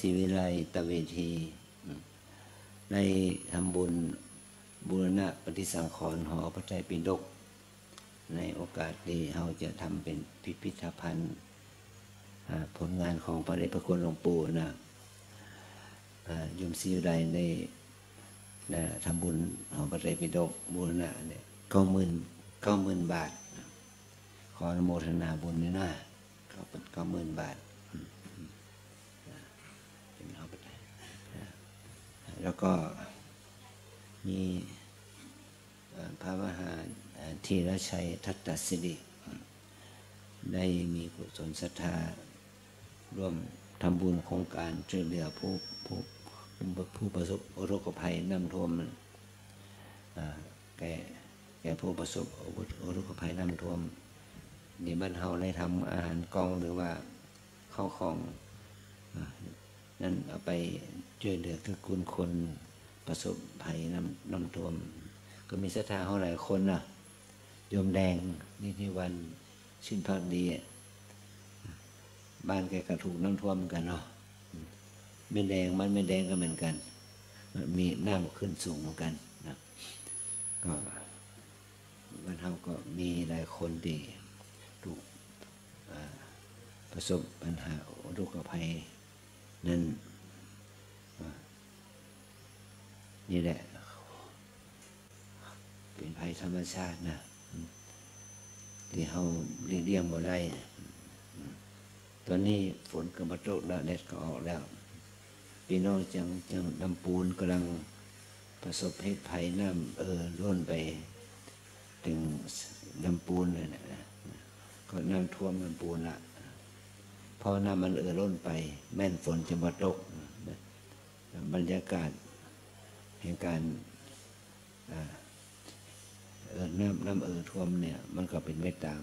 ศิวิไลตะเวทีได้ทำบุญบูรณะปฏิสังขรณ์หอพระไตรปิฎกในโอกาสนี้เราจะทำเป็นพิพิธภัณฑ์ผลงานของพระเดชพระคุณหลวงปู่นะยมศิวิไลได้ทำบุญหอพระไตรปิฎกบูรณะเนี่ยเก้าหมื่นเก้าหมื่นบาท ขออนุโมทนาบุญนี่นะก็เป็นเก้าหมื่นบาท แล้วก็มีพระมหาธีรชัยทัตตสิริได้มีกุศลศรัทธาร่วมทำบุญโครงการช่วยเหลือผู้ผู้ผู้ประสบอุทกภัยน้ำท่วมแก่แก่ผู้ประสบอุทกภัยน้ำท่วมนี่บ้านเฮาได้ทำอาหารกองหรือว่าข้าวของนั่นเอาไป ช่วยเหลือกือกุลคนประสบภัยน้ำน้ำท่วม ก็มีศรัทธาเขาหลายคนนะโยมแดงนี่ที่วันชื่นพักดี บ้านแกกระถูกน้ำท่วมกันเนาะไม่แดงมันไม่แดงก็เหมือนกัน มีน้ำขึ้นสูงเหมือนกันนะก็บ้านเฮาก็มีหลายคนดีถูกประสบปัญหาอุทกภัยนั้น นี่แหละ เป็นภัยธรรมชาตินะที่เขาเรียงบ่ได้ตอนนี้ฝนก็มาตกแล้วแดดก็ออกแล้วพี่น้องจังจังลำปูนกำลังประสบเหตุภัยน้ำเออล้นไป ถึงลำปูนเลยนะก็น้ำท่วมลำปูนละพอน้ำมันเออล้นไป แม่นฝนจะมาตกบรรยากาศ แห่งการน้ำน้ำเออท่วมเนี่ย มันก็เป็นไม่ตาม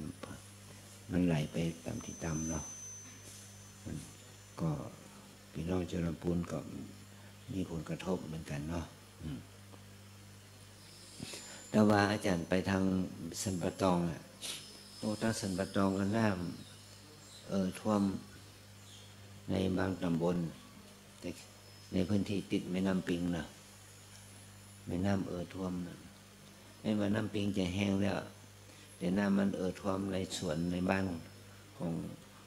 มันไหลไปตามที่ต่ำเนาะก็พี่น้องเจริญปูนก็มีผลกระทบเหมือนกันเนาะแต่ว่าอาจารย์ไปทางสันปะตองอะโอ้ทางสันปะตองก็น้ำเออท่วมในบางตำบลในพื้นที่ติดแม่น้ำปิงเนาะ แม่น้ำเอ่อท่วมนะไม่ว่าน้ำปิงจะแห้งแล้วแต่น้ำมันเอ่อท่วมในสวนในบ้านของ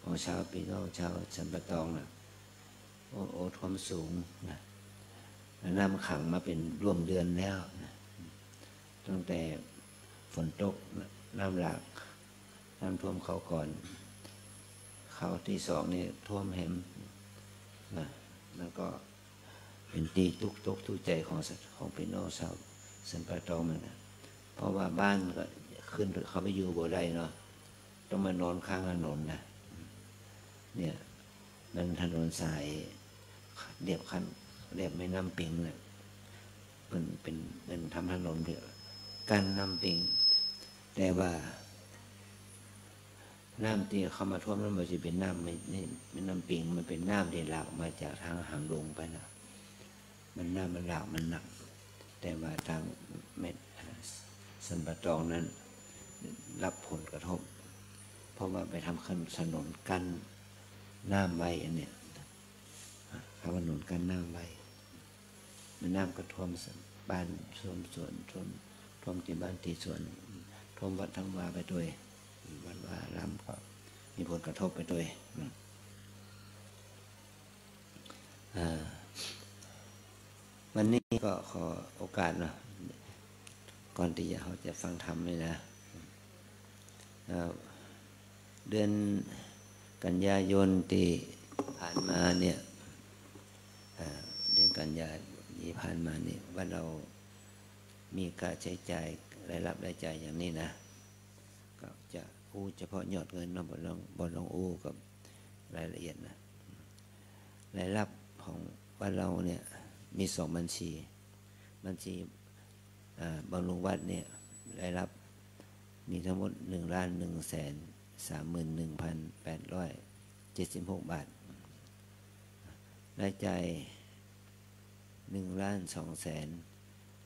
ของชาวปีน้องชาวสันปะตองนะโอ้โอท่วมสูงนะน้ำขังมาเป็นร่วมเดือนแล้วนะตั้งแต่ฝนตกน้ำหลากน้ำท่วมเขาก่อน เขาที่สองนี่ท่วมเห็มนะแล้วก็ เป็นตีทุกทุกทุกใจของของพี่น้องชาวสันปะตองมันนะเพราะว่าบ้านก็ขึ้นเขาไปอยู่บ่ได้เนาะต้องมานอนข้างถนนนะเนี่ยมันถนนสายเรียบคันเรียบไม่น้ำปิงเนี่ยเป็นเป็นเป็นทำถนนเพื่อกันน้ำปิง แต่ว่าน้ำที่เขามาท่วมนั้นมันจะเป็นน้ำไม่ไม่น้ำปิง มันเป็นน้ำที่หลากมาจากทางหางลงไปนะ มันน้ำมันหลากมันหนัก แต่ว่าทางเม็ดสันปะตองนั้น รับผลกระทบ เพราะว่าไปทำถนนกั้นน้ำไว้อันเนี้ยทำถนนกั้นน้ำไว้มันน้ำก็ท่วมบ้านท่วมสวนท่วมท่วมที่บ้านที่สวนท่วมวัดทั้งวาไปด้วยวัดวาลำก็มีผลกระทบไปด้วยอ่า วันนี้ก็ขอโอกาสเนาะก่อนที่จะเขาจะฟังธรรมเลยนะ เดือนกันยายนที่ผ่านมาเนี่ยเดือนกันยายนผ่านมาเนี่ยว่าเรามีการใช้จ่ายรายรับรายจ่ายอย่างนี้นะ ก็จะอู้เฉพาะยอดเงินนะบนลองบนลองอู้กับรายละเอียดนะรายรับของว่าเราเนี่ย มีสองบัญชี บัญชีบำรุงวัดเนี่ยรายรับมีทั้งหมดหนึ่งล้านหนึ่งแสนสามหมื่นหนึ่งพันแปดร้อยเจ็ดสิบหกบาท รายจ่ายหนึ่งล้านสองแสน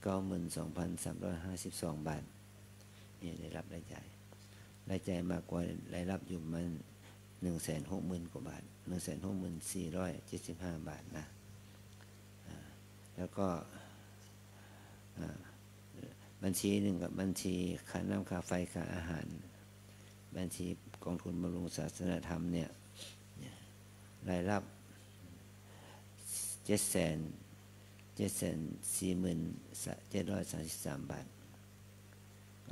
เก้าหมื่นสองพันสามร้อยห้าสิบสองบาทนี่ได้รับรายจ่าย รายจ่ายมากกว่ารายรับอยู่มันหนึ่งแสนหกหมื่นกว่าบาทหนึ่งแสนหกหมื่นสี่ร้อยเจ็ดสิบห้าบาทนะ แล้วก็บัญชีหนึ่งกับบัญชีค่าน้ำค่าไฟค่าอาหาร บัญชีกองทุนบำรุงศาสนธรรมเนี่ยรายรับเจ็ดแสนเจ็ดแสนสี่หมื่นเจ็ดร้อยสามสิบสามบาท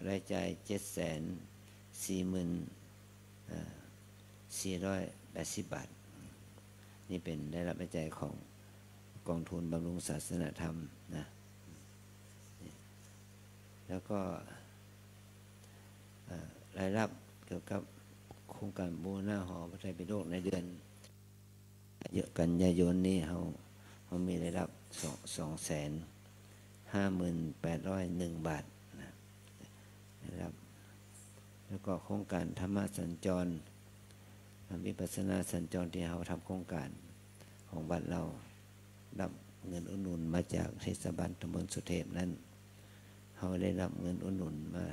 รายจ่ายเจ็ดแสนสี่หมื่นสี่ร้อยแปดสิบบาท นี่เป็นได้รับรายจ่ายของ กองทุนบำรุงศาสนธรรมนะแล้วก็รายรับเกี่ยวกับโครงการบูรณาหอพระไตรปิฎกในเดือนเยอะกันยายนนี้เขาเขามีรายรับสองสองแสนห้าหมื่นแปดร้อยหนึ่งบาทนะนะครับ แล้วก็โครงการธรรมสัญจรวิปัสนาสัญจรที่เราทำโครงการของบัตรเรา รับเงินอุดหนุนมาจากเทศบาลตำบลสุเทพนั้นเขาได้รับเงินอุดหนุนมา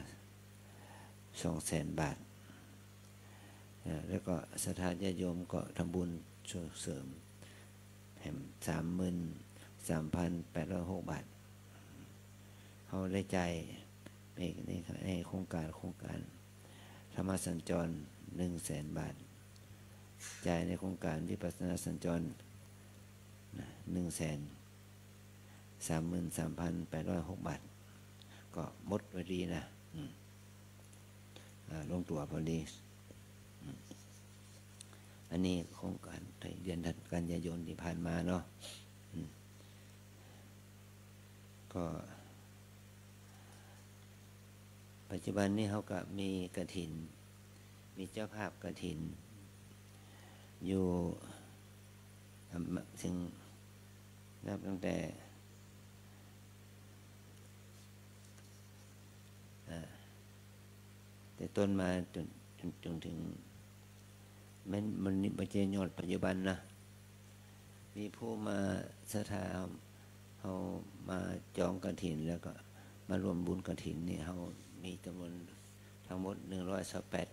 สองแสนบาท แล้วก็สถานญาโยมก็ทำบุญช่วยเสริมแห่มสามหมื่นสามพันแปดร้อยหกบาท เขาได้ใจในในโครงการโครงการธรรมสัญจรหนึ่งแสนบาท จ่ายในโครงการวิปัสสนาสัญจร หนึ่งแสนสามหมื่นสามพันแปดร้อยหกบาท ก็มดไว้ดีนะลงตัวพอดี อันนี้โครงการเดือนกันยายนที่ผ่านมาเนาะก็ปัจจุบันนี้เขาก็มีกระถิน มีเจ้าภาพกระถิน อยู่ถึง นับตั้งแต่แต่ต้นมาจนจนจนถึงมันมันนี่ปัจเจยอดปัจจุบันนะ มีผู้มาสถาเขามาจองกระถินแล้วก็มารวมบุญกระถินนี่เขามีจำนวนทั้งหมดหนึ่งร้อยสิบแปด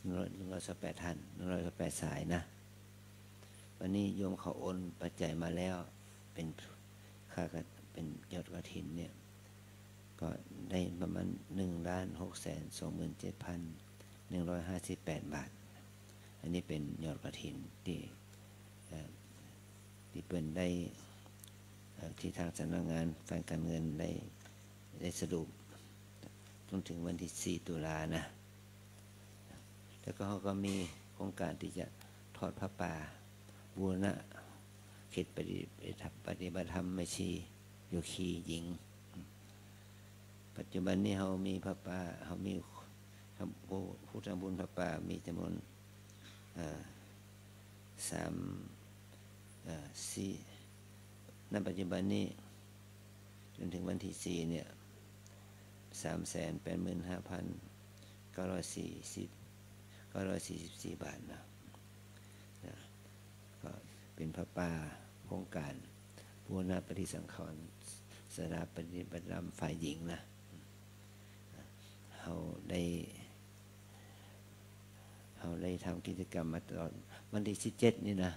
หนึ่งร้อยหนึ่งร้อยสิบแปดท่านหนึ่งร้อยสิบแปดสายนะ วันนี้โยมเขาโอนปัจจัยมาแล้วเป็นค่าเป็นยอดกระถินเนี่ย ก็ได้ประมาณหนึ่งล้านหกแสนสองหมื่นเจ็ดพันหนึ่งร้อยห้าสิบแปดบาท อันนี้เป็นยอดกระถินที่ที่เป็นได้ที่ทางสำนักงานฝ่ายการเงินได้ได้สรุปจนถึงวันที่ 4 ตุลานะ แล้วก็เขาก็มีโครงการที่จะทอดพระป่า บูรณะเขตปฏิปฏิบัติธรรมไม่ชีโยคีหญิง ปัจจุบันนี้เขามีพระป่าเขามีผู้ผู้ทำบุญพระป่ามีจำนวนสามสี่ณปัจจุบันนี้ จนถึงวันที่สี่เนี่ยสามแสนแปดหมื่นห้าพันเก้าร้อยสี่สิบเก้าร้อยสี่สิบสี่บาทนะ เป็นพระป่าโครงการบูรณะปฏิสังขรณ์สราปฏิบัติธรรมฝ่ายหญิงนะเขาได้เขาได้ทำกิจกรรมมาตลอดวันที่สิบเจ็ดนี่นะ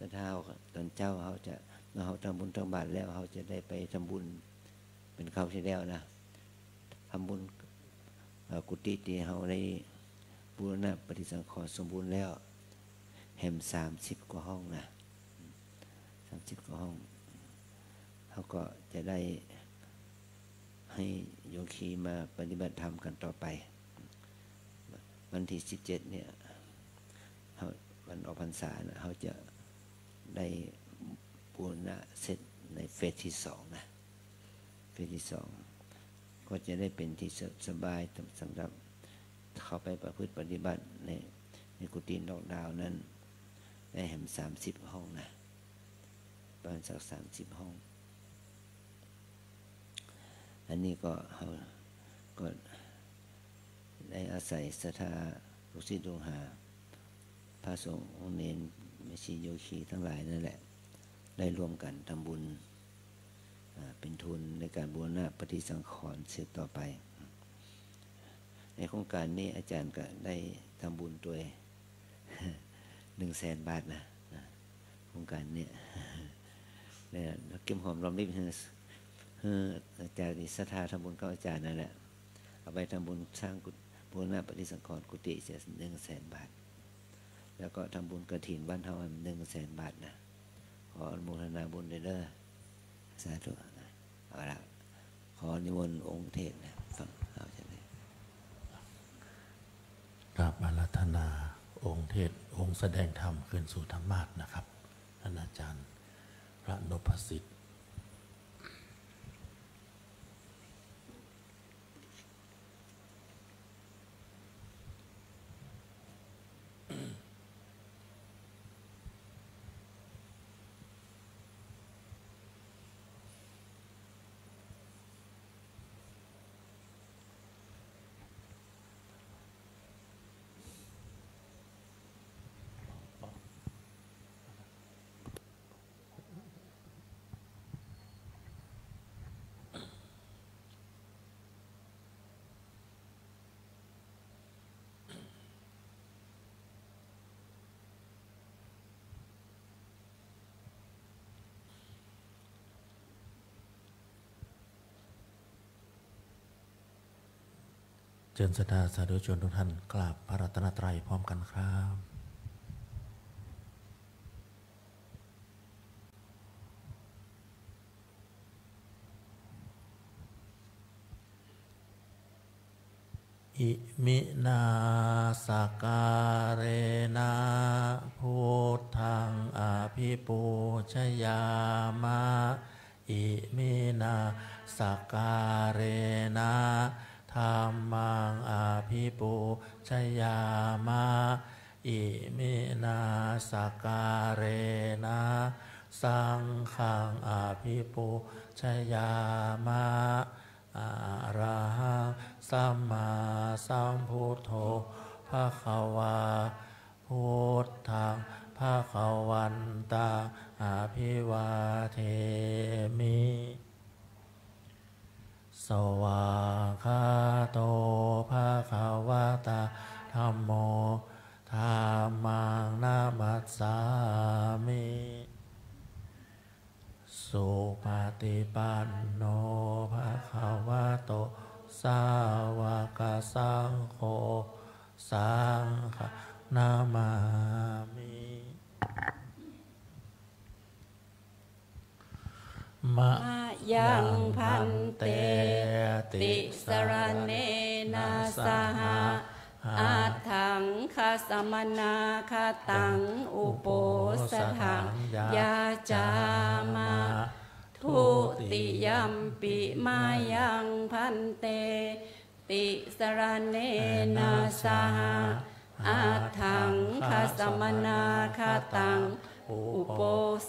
สถาตอนเจ้าเขาจะเมื่อเขาทำบุญทำบาตรแล้วเขาจะได้ไปทำบุญเป็นเขาที่แล้วนะทำบุญกุฏิที่เขาได้บูรณะปฏิสังขรณ์สมบูรณ์แล้ว แห่มสามสิบกว่าห้องนะสามสิบกว่าห้องเขาก็จะได้ให้โยคีมาปฏิบัติธรรมกันต่อไป วันที่สิบเจ็ดเนี่ยวันออกพรรษานะเขาจะได้บูรณะเสร็จในเฟสที่สองนะเฟสที่สองก็จะได้เป็นที่สบายสำหรับเขาไปประพฤติปฏิบัติในในกุฏิดอกดาวนั้น ได้แหมสามสิบห้องนะประมาณสักสามสิบห้อง อันนี้ก็เขาก็ได้อาศัยสถาลูกศิษย์ลูกหาพระสงฆ์องค์เนนไม่ชีโยคีทั้งหลายนั่นแหละ ได้ร่วมกันทำบุญเป็นทุนในการบูรณะปฏิสังขรณ์สืบต่อไป ในโครงการนี้อาจารย์ก็ได้ทำบุญตัว หนึ่งแสนบาทนะโครงการเนี่ยเนี่ยเก็บหอมรอมริบเฮืออาจารย์นิสธาทำบุญก็อาจารย์นั่นแหละ เอาไปทำบุญสร้างบุญนาปฏิสังขรณ์กุฏิเสียหนึ่งแสนบาท แล้วก็ทำบุญกระถินบ้านเท่าหนึ่งแสนบาทนะ ขออนุโมทนาบุญเด้อสาธุนะเอาละขอนิมนต์องค์เทศนะฟังเอาใช่ไหมกราบอาราธนาองค์เทศ องค์แสดงธรรมคืนสู่ธรรมาสนะครับท่านอาจารย์พระนพสิทธิ์ เจริญสดาสาธุชนทุกท่านกราบพระรัตนตรัยพร้อมกันครับอิมินาสการเรนะพุทธังอภิปูชยามะอิมินาสการเรนะ ธรรมังอาภิปูชยามะอิมินาสการเรนะสังฆังอาภิปูชยามะอะระหังสัมมาสัมพุทโธภะคะวาพุทธังภะคะวันตังอะภิวาเทมิ สวากขาโตภะคะวะตาธัมโมธัมมังนามัสสามิสุปฏิปันโนภะคะวะโตสาวกสังโฆสังฆนามามิมะมา ยังพันเตติสรเนนะสหะอาถังคาสมนาคาตังอุโปสถังยาจามาทุติยัมปิมายังพันเต ติสรเนนะสหะอาถังคาสมนาคาตังอุโป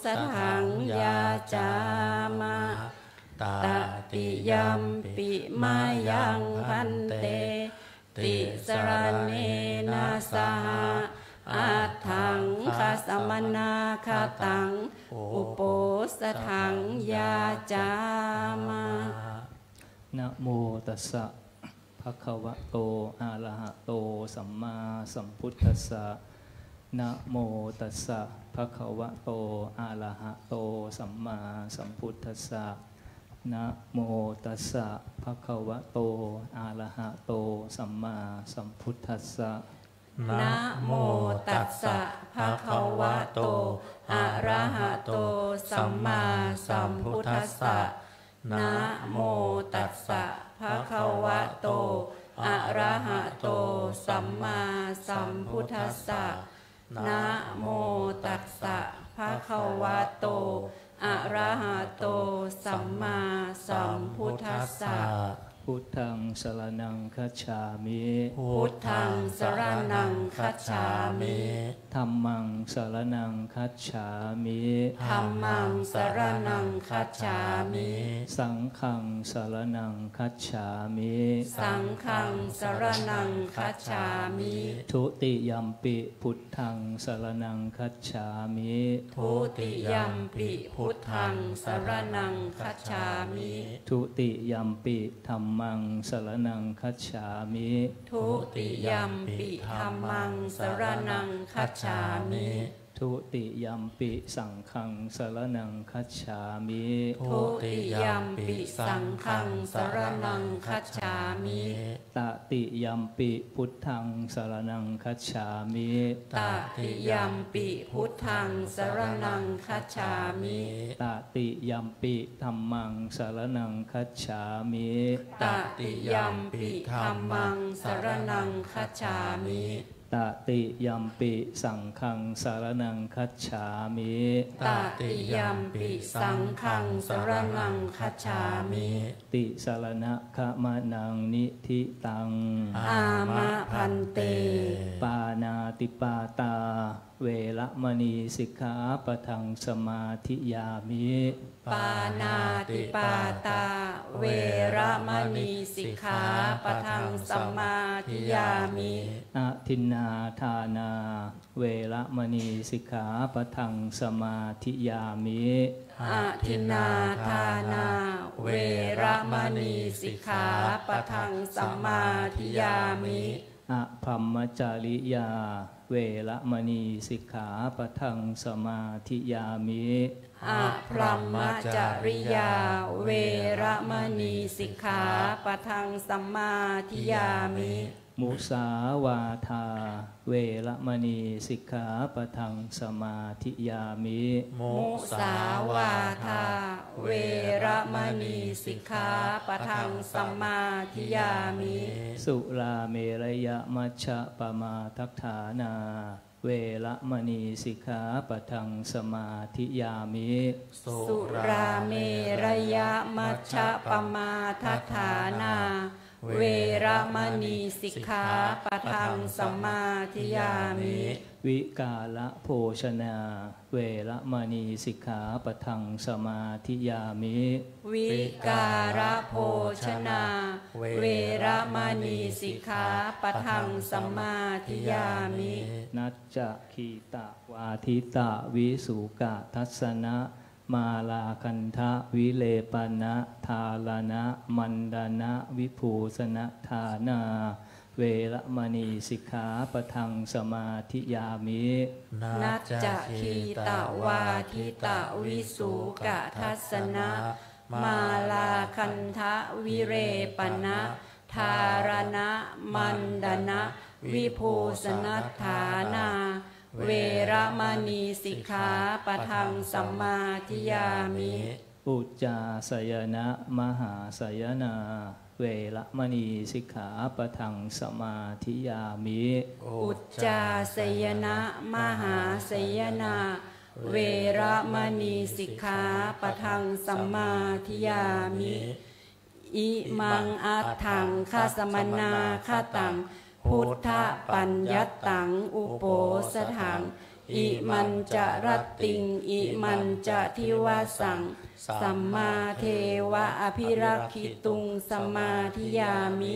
สถังยาจามา ตาติยัมปิมายังพันเต ติสรเนนะสหะอาถังคาสมนาคาตัง อุโปสถังยาจามานะโมตัสสะภะคะวะโตอะระหะโตสัมมาสัมพุทธัสสะนะโมตัสสะภะคะวะโตอะระหะโตสัมมาสัมพุทธัสสะ นะโมตัสสะภะคะวะโต อะระหะโต สัมมาสัมพุทธัสสะนะโมตัสสะภะคะวะโต อะระหะโต สัมมาสัมพุทธัสสะนะโมตัสสะภะคะวะโต อะระหะโต สัมมาสัมพุทธัสสะนะโมตัสสะภะคะวะโต อะระหะโตสัมมาสัมพุทธัสสะ พุทธังสรนังคัจฉามิพุทธังสรณังคัจฉามิธัมมังสรนังคัจฉามิธัมมังสรณังคัจฉามิ สังฆังสรนังคัจฉามิ สังฆังสรณังคัจฉามิ ทุติยัมปิพุทธังสรนังคัจฉามิทุติยัมปิพุทธังสรณังคัจฉามิ ทุติยัมปิธัมมังสรนังคัจฉามิทุติยมปิธรรมังสรนังคัจฉามิ ทุติยัมปิสังฆังสรนังคัจฉามิทุติยัมปิสังฆังสรนังคัจฉามิตติยัมปิพุทธังสรนังคัจฉามิตติยัมปิพุทธังสรนังคัจฉามิตติยัมปิธัมมังสรนังคัจฉามิตติยัมปิธรรมังสรนังคัจฉามิ ตติยัมปิสังฆังสารนังคัจฉามิตติยัมปิสังฆังสรนังคัจฉามิ ติสารณะขมนังนิธิตัง อามะพันเต ปานาติปาตาเวระมณีสิกขาปะทังสมาธิยามิ ปานาติปาตา เวระมณีสิกขาปะทังสมมาธิยามิอาทินนาทานาเวระมณีสิกขาปะทังสมาธิยามิอาทินนาทานา เวระมณีสิกขาปะทังสมมาธิยามิอะพัมมจาริยา เวระมณีสิกขาปะทังสมาธิยามิอะพรหมจริยา เวระมณีสิกขาปะทังสมมาธิยามิ มุสาวาทา เวระมณีสิกขาปะทังสมาธิยามิมุมุสาวาทา เวระมณีสิกขาปะทังสมมาธิยามิ สุราเมรยมัชฌะปมาทัฏฐานาเวระมณีสิกขาปะทังสมาธิยามิ สุราเมรยมัชฌะปมาทัฏฐานา เวระมณีสิกขาปะทังสมมาธิยามิวิกาละโภชนาเวระมณีสิกขาปะทังสมาธิยามิ วิการะโภชนา เวระมณีสิกขาปะทังสมมาธิยามิ นัจจะคีตะวาทิตะวิสุกะทัศนะ มาลาคันทะวิเลปนะทาลนะมันดานะวิภูสนะทานา เวรมณีสิกขาปทังสมาธิยามิ นัจจะคีตะวาทิตะวิสุกะทัสนะ มาลาคันทะวิเรปนะทารณะมันดนะ วิภูสนัฏฐานา เวระมณีสิกขาปะทังสัมมาทิยามิ อุจจาสยนะมหาสยนาเวระมณีสิกขาปะทังสมาธิยามิ อุจจาสยนะมหาสยนา เวระมณีสิกขาปะทังสัมมาทิยามิ อิมังอัตถังคาสมนาคาตัง พุทธปัญญตัง อุโปสถัง อิมันจะรติง อิมันจะทิวาสัง สัมมาเทวะอภิรักขิตุงสมมาทิยามิ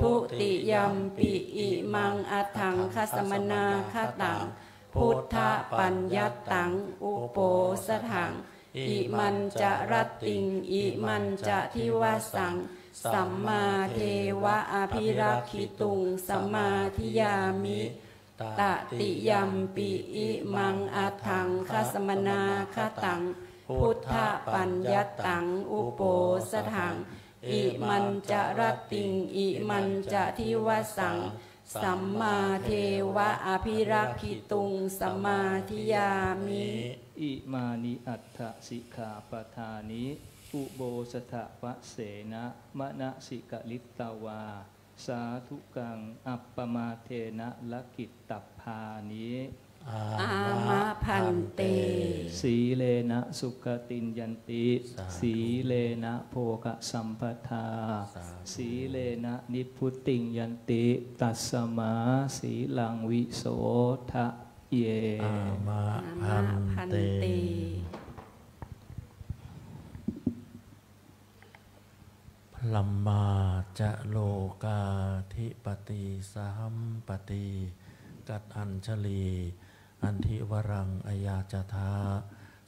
ทุติยัมปิอิมังอัถังคสมนาคตัง พุทธปัญญตัง อุโปสถัง อิมันจะรติง อิมันจะทิวาสัง สัมมาเทวะอภิรักขิตุงสัมมาทิยามิตติยัมปิอิมังอัถังคสมนาคตัง พุทธปัญญตัง อุโปสถัง อิมันจะรตติง อิมันจะทิวสัง สัมมาเทวะอภิรักขิตุงสัมมาทิยามิ อิมานิอัตถสิกขาปทานิ อุโบสถวเสนะมณสิกลิตตาวา สาธุกัง อัปปมาเทนะละกิตตัพพานิอาอามะพันเต สีเลนะสุขตินยันติ สีเลนะโภกสัมปทา สีเลนะนิพพุติงยันติ ตัสมาสีลังวิโสทะเยอามาอาพันมะพันเต เต พ ลัมมาจะโลกาธิปติสหัมปติกัดอัญชลี อันทิวรังอายาจทา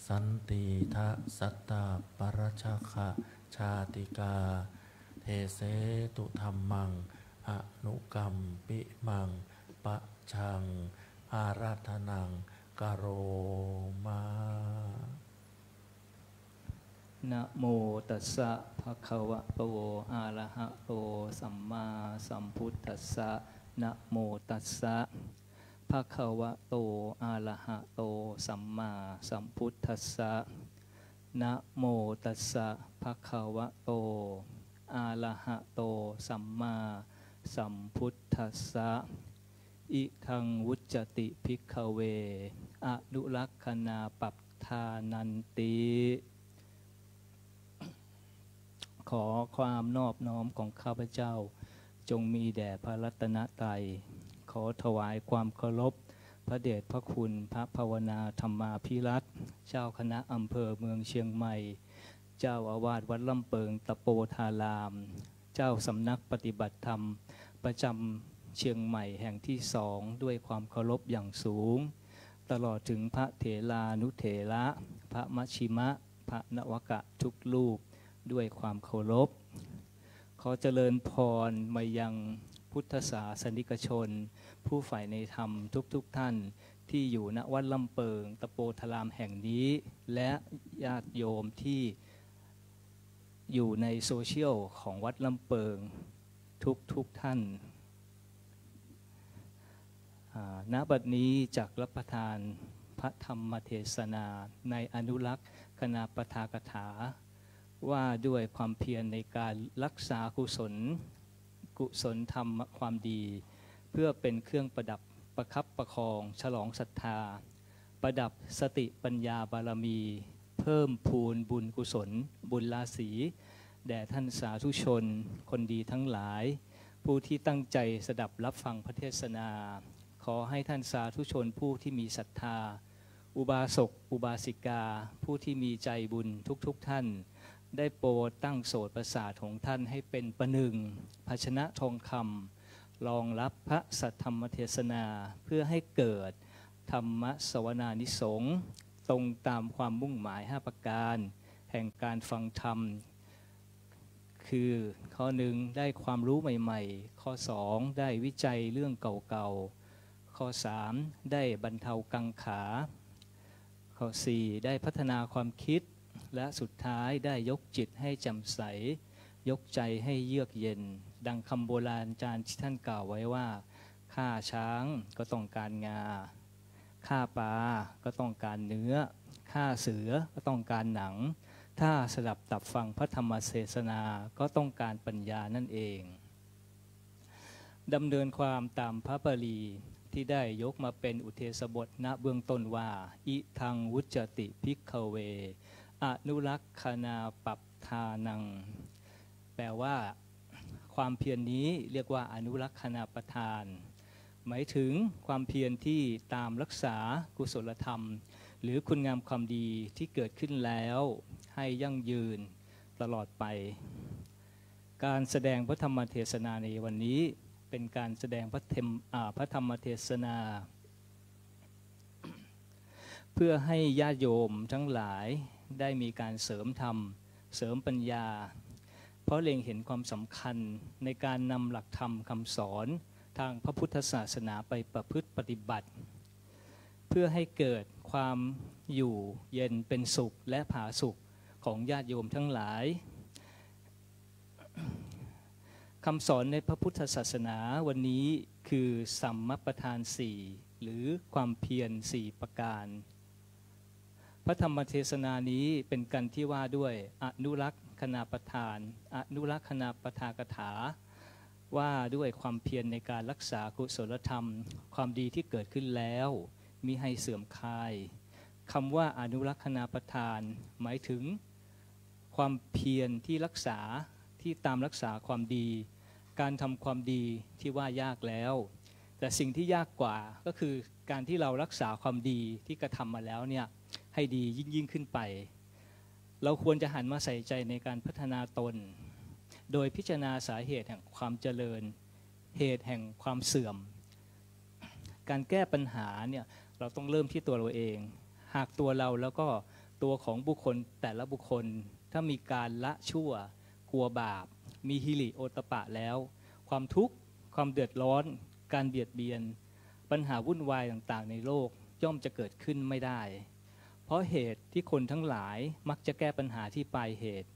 สันติทะสัตตาปรชคะชาติกา เทเสตุธรรมัง อนุกรรมปิมัง ปะชัง อาราธนังกโรมา นะโมตัสสะภะคะวะโตอะระหะโตสัมมาสัมพุทธัสสะนะโมตัสสะภะคะวะโตอะระหะโตสัมมาสัมพุทธัสสะนะโมตัสสะภะคะวะโตอะระหะโตสัมมาสัมพุทธัสสะอิทังวุจติภิกขเว อนุรักษนาปัปทานันติ ขอความนอบน้อมของข้าพเจ้า จงมีแด่พระรัตนตรัยขอถวายความเคารพพระเดชพระคุณพระภาวนาธรรมาภิรัตเจ้าคณะอำเภอเมืองเชียงใหม่ เจ้าอาวาสวัดลำเปิงตะโปธาราม เจ้าสำนักปฏิบัติธรรม ประจำเชียงใหม่แห่งที่สองด้วยความเคารพอย่างสูง ตลอดถึงพระเถรานุเถระ พระมชชิมะ พระนวกะทุกลูก ด้วยความเคารพ ขอเจริญพรมายังพุทธศาสนิกชน ผู้ใฝ่ในธรรมทุกๆทท่านที่อยู่ณวัดลำเปิง ตะโปธารามแห่งนี้ และญาติโยมที่อยู่ในโซเชียลของวัดลำเปิงทุกๆทท่านณบัดนี้จากรับประทานพระธรรมเทศนาในอนุรักษ์คณาปทากถา ว่าด้วยความเพียรในการรักษากุศล กุศลธรรมความดี เพื่อเป็นเครื่องประดับประคับประคอง ฉลองศรัทธา ประดับสติปัญญาบารมี เพิ่มพูนบุญกุศล บุญราศีแด่ท่านสาธุชน คนดีทั้งหลาย ผู้ที่ตั้งใจสดับรับฟังพระเทศนา ขอให้ท่านสาธุชนผู้ที่มีศรัทธา อุบาสก อุบาสิกา ผู้ที่มีใจบุญทุกๆทท่าน ได้โปรดตั้งโสตประสาทของท่านให้เป็นประหนึ่ง ภาชนะทองคำรองรับพระสัทธรรมเทศนาเพื่อให้เกิดธรรมสวนานิสงส์ตรงตามความมุ่งหมาย 5 ประการ แห่งการฟังธรรม คือข้อหนึ่งได้ความรู้ใหม่ๆ ข้อ 2 ได้วิจัยเรื่องเก่าๆ ข้อ 3 ได้บรรเทากังขา ข้อ 4 ได้พัฒนาความคิด และสุดท้ายได้ยกจิตให้แจ่มใส ยกใจให้เยือกเย็น ดังคำโบราณจารย์ที่ท่านกล่าวไว้ว่าฆ่าช้างก็ต้องการงาฆ่าปลาก็ต้องการเนื้อฆ่าเสือก็ต้องการหนัง ถ้าสลับตับฟังพระธรรมเทศนาก็ต้องการปัญญานั่นเองดำเนินความตามพระบาลีที่ได้ยกมาเป็นอุเทศบทณเบื้องต้นว่า อิทังวุจติพิกเว อนุรักษนาปัปทานัง แปลว่า ความเพียรนนี้เรียกว่าอนุรักษณาประทาน หมายถึงความเพียรที่ตามรักษากุศลธรรม หรือคุณงามความดีที่เกิดขึ้นแล้ว ให้ยั่งยืนตลอดไป การแสดงพระธรรมเทศนาในวันนี้เป็นการแสดงพระพระธรรมเทศนา เพื่อให้ญาติโยมทั้งหลาย ได้มีการเสริมธรรม เสริมปัญญา เพราะเล็งเห็นความสำคัญในการนำหลักธรรมคำสอนทางพระพุทธศาสนาไปประพฤติปฏิบัติ เพื่อให้เกิดความอยู่เย็นเป็นสุขและผาสุขของญาติโยมทั้งหลายคำสอนในพระพุทธศาสนาวันนี้คือสัมมประธานสี่หรือความเพียรสี่ประการ พระธรรมเทศนานี้เป็นกันที่ว่าด้วยอนุรักษ์คณาประธานอนุรักษ์คณาประทากถา ว่าด้วยความเพียรในการรักษากุศลธรรม ความดีที่เกิดขึ้นแล้วมิให้เสื่อมคลายคำว่าอนุรักษ์คณาประทาน หมายถึง ความเพียรที่รักษาที่ตามรักษาความดี การทำความดีที่ว่ายากแล้ว แต่สิ่งที่ยากกว่าก็คือการที่เรารักษาความดีที่กระทำมาแล้วเนี่ย ให้ดียิ่งยิ่งขึ้นไป เราควรจะหันมาใส่ใจในการพัฒนาตน โดยพิจารณาสาเหตุแห่งความเจริญ เหตุแห่งความเสื่อม การแก้ปัญหาเนี่ยเราต้องเริ่มที่ตัวเราเอง หากตัวเราแล้วก็ตัวของบุคคลแต่ละบุคคล ถ้ามีการละชั่ว กลัวบาป มีฮิริโอตปะแล้ว ความทุกข์ ความเดือดร้อน การเบียดเบียน ปัญหาวุ่นวายต่างๆ ในโลกย่อมจะเกิดขึ้นไม่ได้ เพราะเหตุที่คนทั้งหลายมักจะแก้ปัญหาที่ปลายเหตุ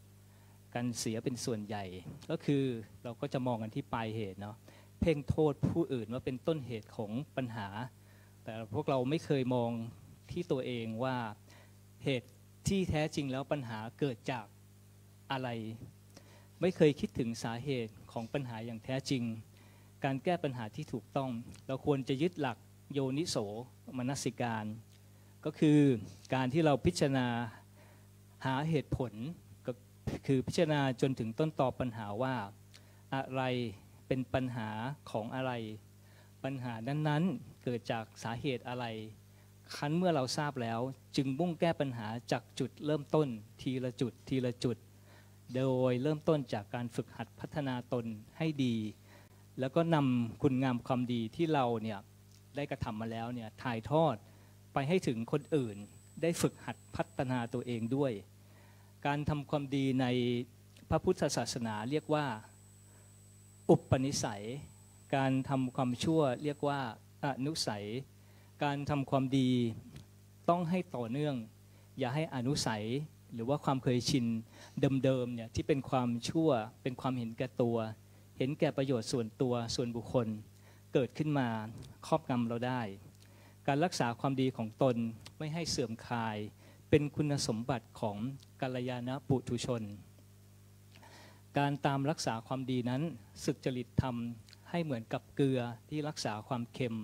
กันเสียเป็นส่วนใหญ่ ก็คือเราก็จะมองกันที่ปลายเหตุเนาะเพ่งโทษผู้อื่นว่าเป็นต้นเหตุของปัญหา แต่พวกเราไม่เคยมองที่ตัวเองว่าเหตุที่แท้จริงแล้วปัญหาเกิดจากอะไร ไม่เคยคิดถึงสาเหตุของปัญหาอย่างแท้จริง การแก้ปัญหาที่ถูกต้อง เราควรจะยึดหลักโยนิโสมนสิการ ก็คือการที่เราพิจารณาหาเหตุผลก็คือพิจารณาจนถึงต้นตอปัญหาว่าอะไรเป็นปัญหาของอะไร ปัญหานั้นๆเกิดจากสาเหตุอะไร คั้นเมื่อเราทราบแล้ว จึงมุ่งแก้ปัญหาจากจุดเริ่มต้น ทีละจุดทีละจุด โดยเริ่มต้นจากการฝึกหัดพัฒนาตนให้ดี แล้วก็นำคุณงามความดีที่เราเนี่ยได้กระทำมาแล้วเนี่ยถ่ายทอด ไปให้ถึงคนอื่น ได้ฝึกหัดพัฒนาตัวเองด้วย การทำความดีในพระพุทธศาสนาเรียกว่า อุปนิสัย การทำความชั่วเรียกว่าอนุสัย การทำความดีต้องให้ต่อเนื่อง อย่าให้อนุสัยหรือว่าความเคยชินเดิมๆเนี่ยที่เป็นความชั่วเป็นความเห็นแก่ตัว เห็นแก่ประโยชน์ส่วนตัวส่วนบุคคล เกิดขึ้นมาครอบงำเราได้ การรักษาความดีของตนไม่ให้เสื่อมคลาย เป็นคุณสมบัติของกัลยาณปุถุชน การตามรักษาความดีนั้นสึกจริตธรรมให้เหมือนกับเกลือที่รักษาความเค็ม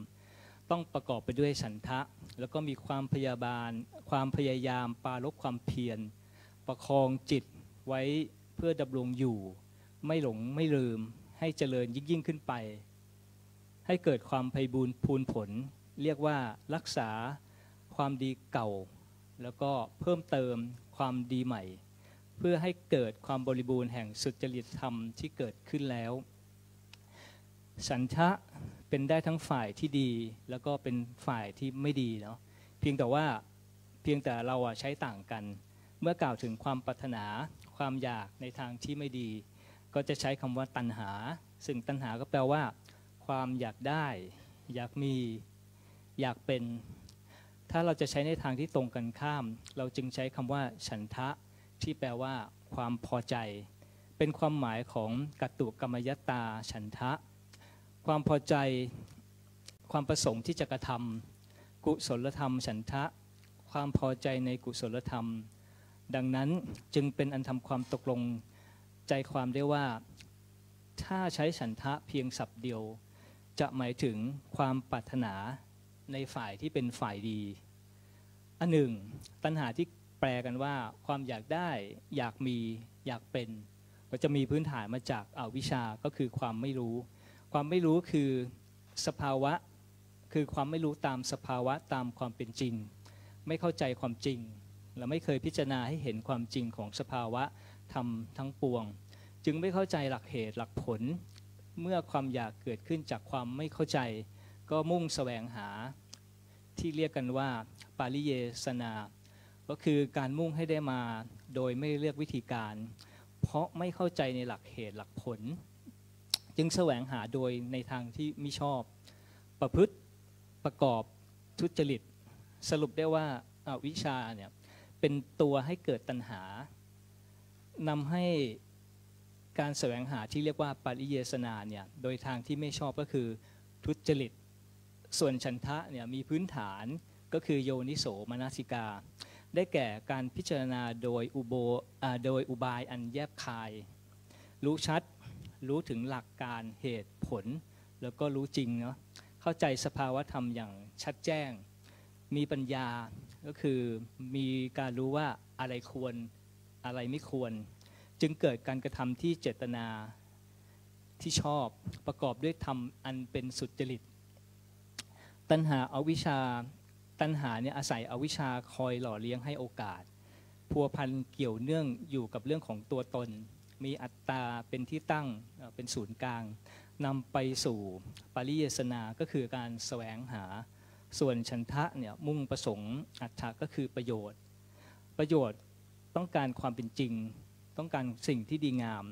ต้องประกอบไปด้วยฉันทะ แล้วก็มีความพยาบาล ความพยายามปาลบความเพียร ประคองจิตไว้เพื่อดำรงอยู่ ไม่หลงไม่ลืมให้เจริญยิ่งยิ่งขึ้นไป ให้เกิดความไพบูรณ์พูนผล เรียกว่ารักษาความดีเก่า แล้วก็เพิ่มเติมความดีใหม่ เพื่อให้เกิดความบริบูรณ์แห่งสุจริตธรรมที่เกิดขึ้นแล้ว สันทะเป็นได้ทั้งฝ่ายที่ดี แล้วก็เป็นฝ่ายที่ไม่ดีเนาะเพียงแต่ว่าเพียงแต่เราอะใช้ต่างกัน เมื่อกล่าวถึงความปรารถนาความอยากในทางที่ไม่ดี ก็จะใช้คำว่าตัณหา ซึ่งตัณหาก็แปลว่า ความอยากได้ อยากมี อยากเป็น ถ้าเราจะใช้ในทางที่ตรงกันข้าม เราจึงใช้คำว่า ฉันทะ ที่แปลว่า ความพอใจ เป็นความหมายของกัตตุกรรมยตา ฉันทะ ความพอใจ ความประสงค์ที่จะกระทำกุศลธรรม ฉันทะ ความพอใจในกุศลธรรม ดังนั้นจึงเป็นอันทำความตกลงใจความได้ว่า ถ้าใช้ฉันทะเพียงสับเดียว จะหมายถึงความปรารถนา ในฝ่ายที่เป็นฝ่ายดี อันหนึ่ง ตัณหาที่แปลกันว่า ความอยากได้อยากมีอยากเป็น ก็จะมีพื้นฐานมาจากอาวิชาก็คือความไม่รู้ ความไม่รู้คือสภาวะคือความไม่รู้ตามสภาวะตามความเป็นจริง ไม่เข้าใจความจริง และไม่เคยพิจารณาให้เห็นความจริงของสภาวะธรรมทั้งปวง จึงไม่เข้าใจหลักเหตุหลักผล เมื่อความอยากเกิดขึ้นจากความไม่เข้าใจ ก็มุ่งแสวงหาที่เรียกกันว่าปาริเยสนา ก็คือการมุ่งให้ได้มาโดยไม่เลือกวิธีการ เพราะไม่เข้าใจในหลักเหตุหลักผล จึงแสวงหาโดยในทางที่ไม่ชอบ ประพฤติประกอบทุจริต สรุปได้ว่าอาวิชชาเนี่ยเป็นตัวให้เกิดตัณหานำให้การแสวงหาที่เรียกว่าปาริเยสนาเนี่ยโดยทางที่ไม่ชอบก็คือทุจริต ส่วนฉันทะเนี่ยมีพื้นฐานก็คือโยนิโสมนสิกา ได้แก่การพิจารณาโดยอุโบโดยอุบายอันแยบคาย รู้ชัด รู้ถึงหลักการเหตุผล แล้วก็รู้จริงเนาะเข้าใจสภาวะธรรมอย่างชัดแจ้ง มีปัญญาก็คือมีการรู้ว่าอะไรควรอะไรไม่ควร จึงเกิดการกระทำที่เจตนาที่ชอบประกอบด้วยธรรมอันเป็นสุจริต ตัณหาอาวิชาตัณหาเนี่ยอาศัยอวิชาคอยหล่อเลี้ยงให้โอกาส พัวพันเกี่ยวเนื่องอยู่กับเรื่องของตัวตน มีอัตตาเป็นที่ตั้งเป็นศูนย์กลางนำไปสู่ปริยสนาก็คือการแสวงหาส่วนฉันทะเนี่ยมุ่งประสงค์อัตถะก็คือประโยชน์ ประโยชน์ต้องการความเป็นจริง ต้องการสิ่งที่ดีงาม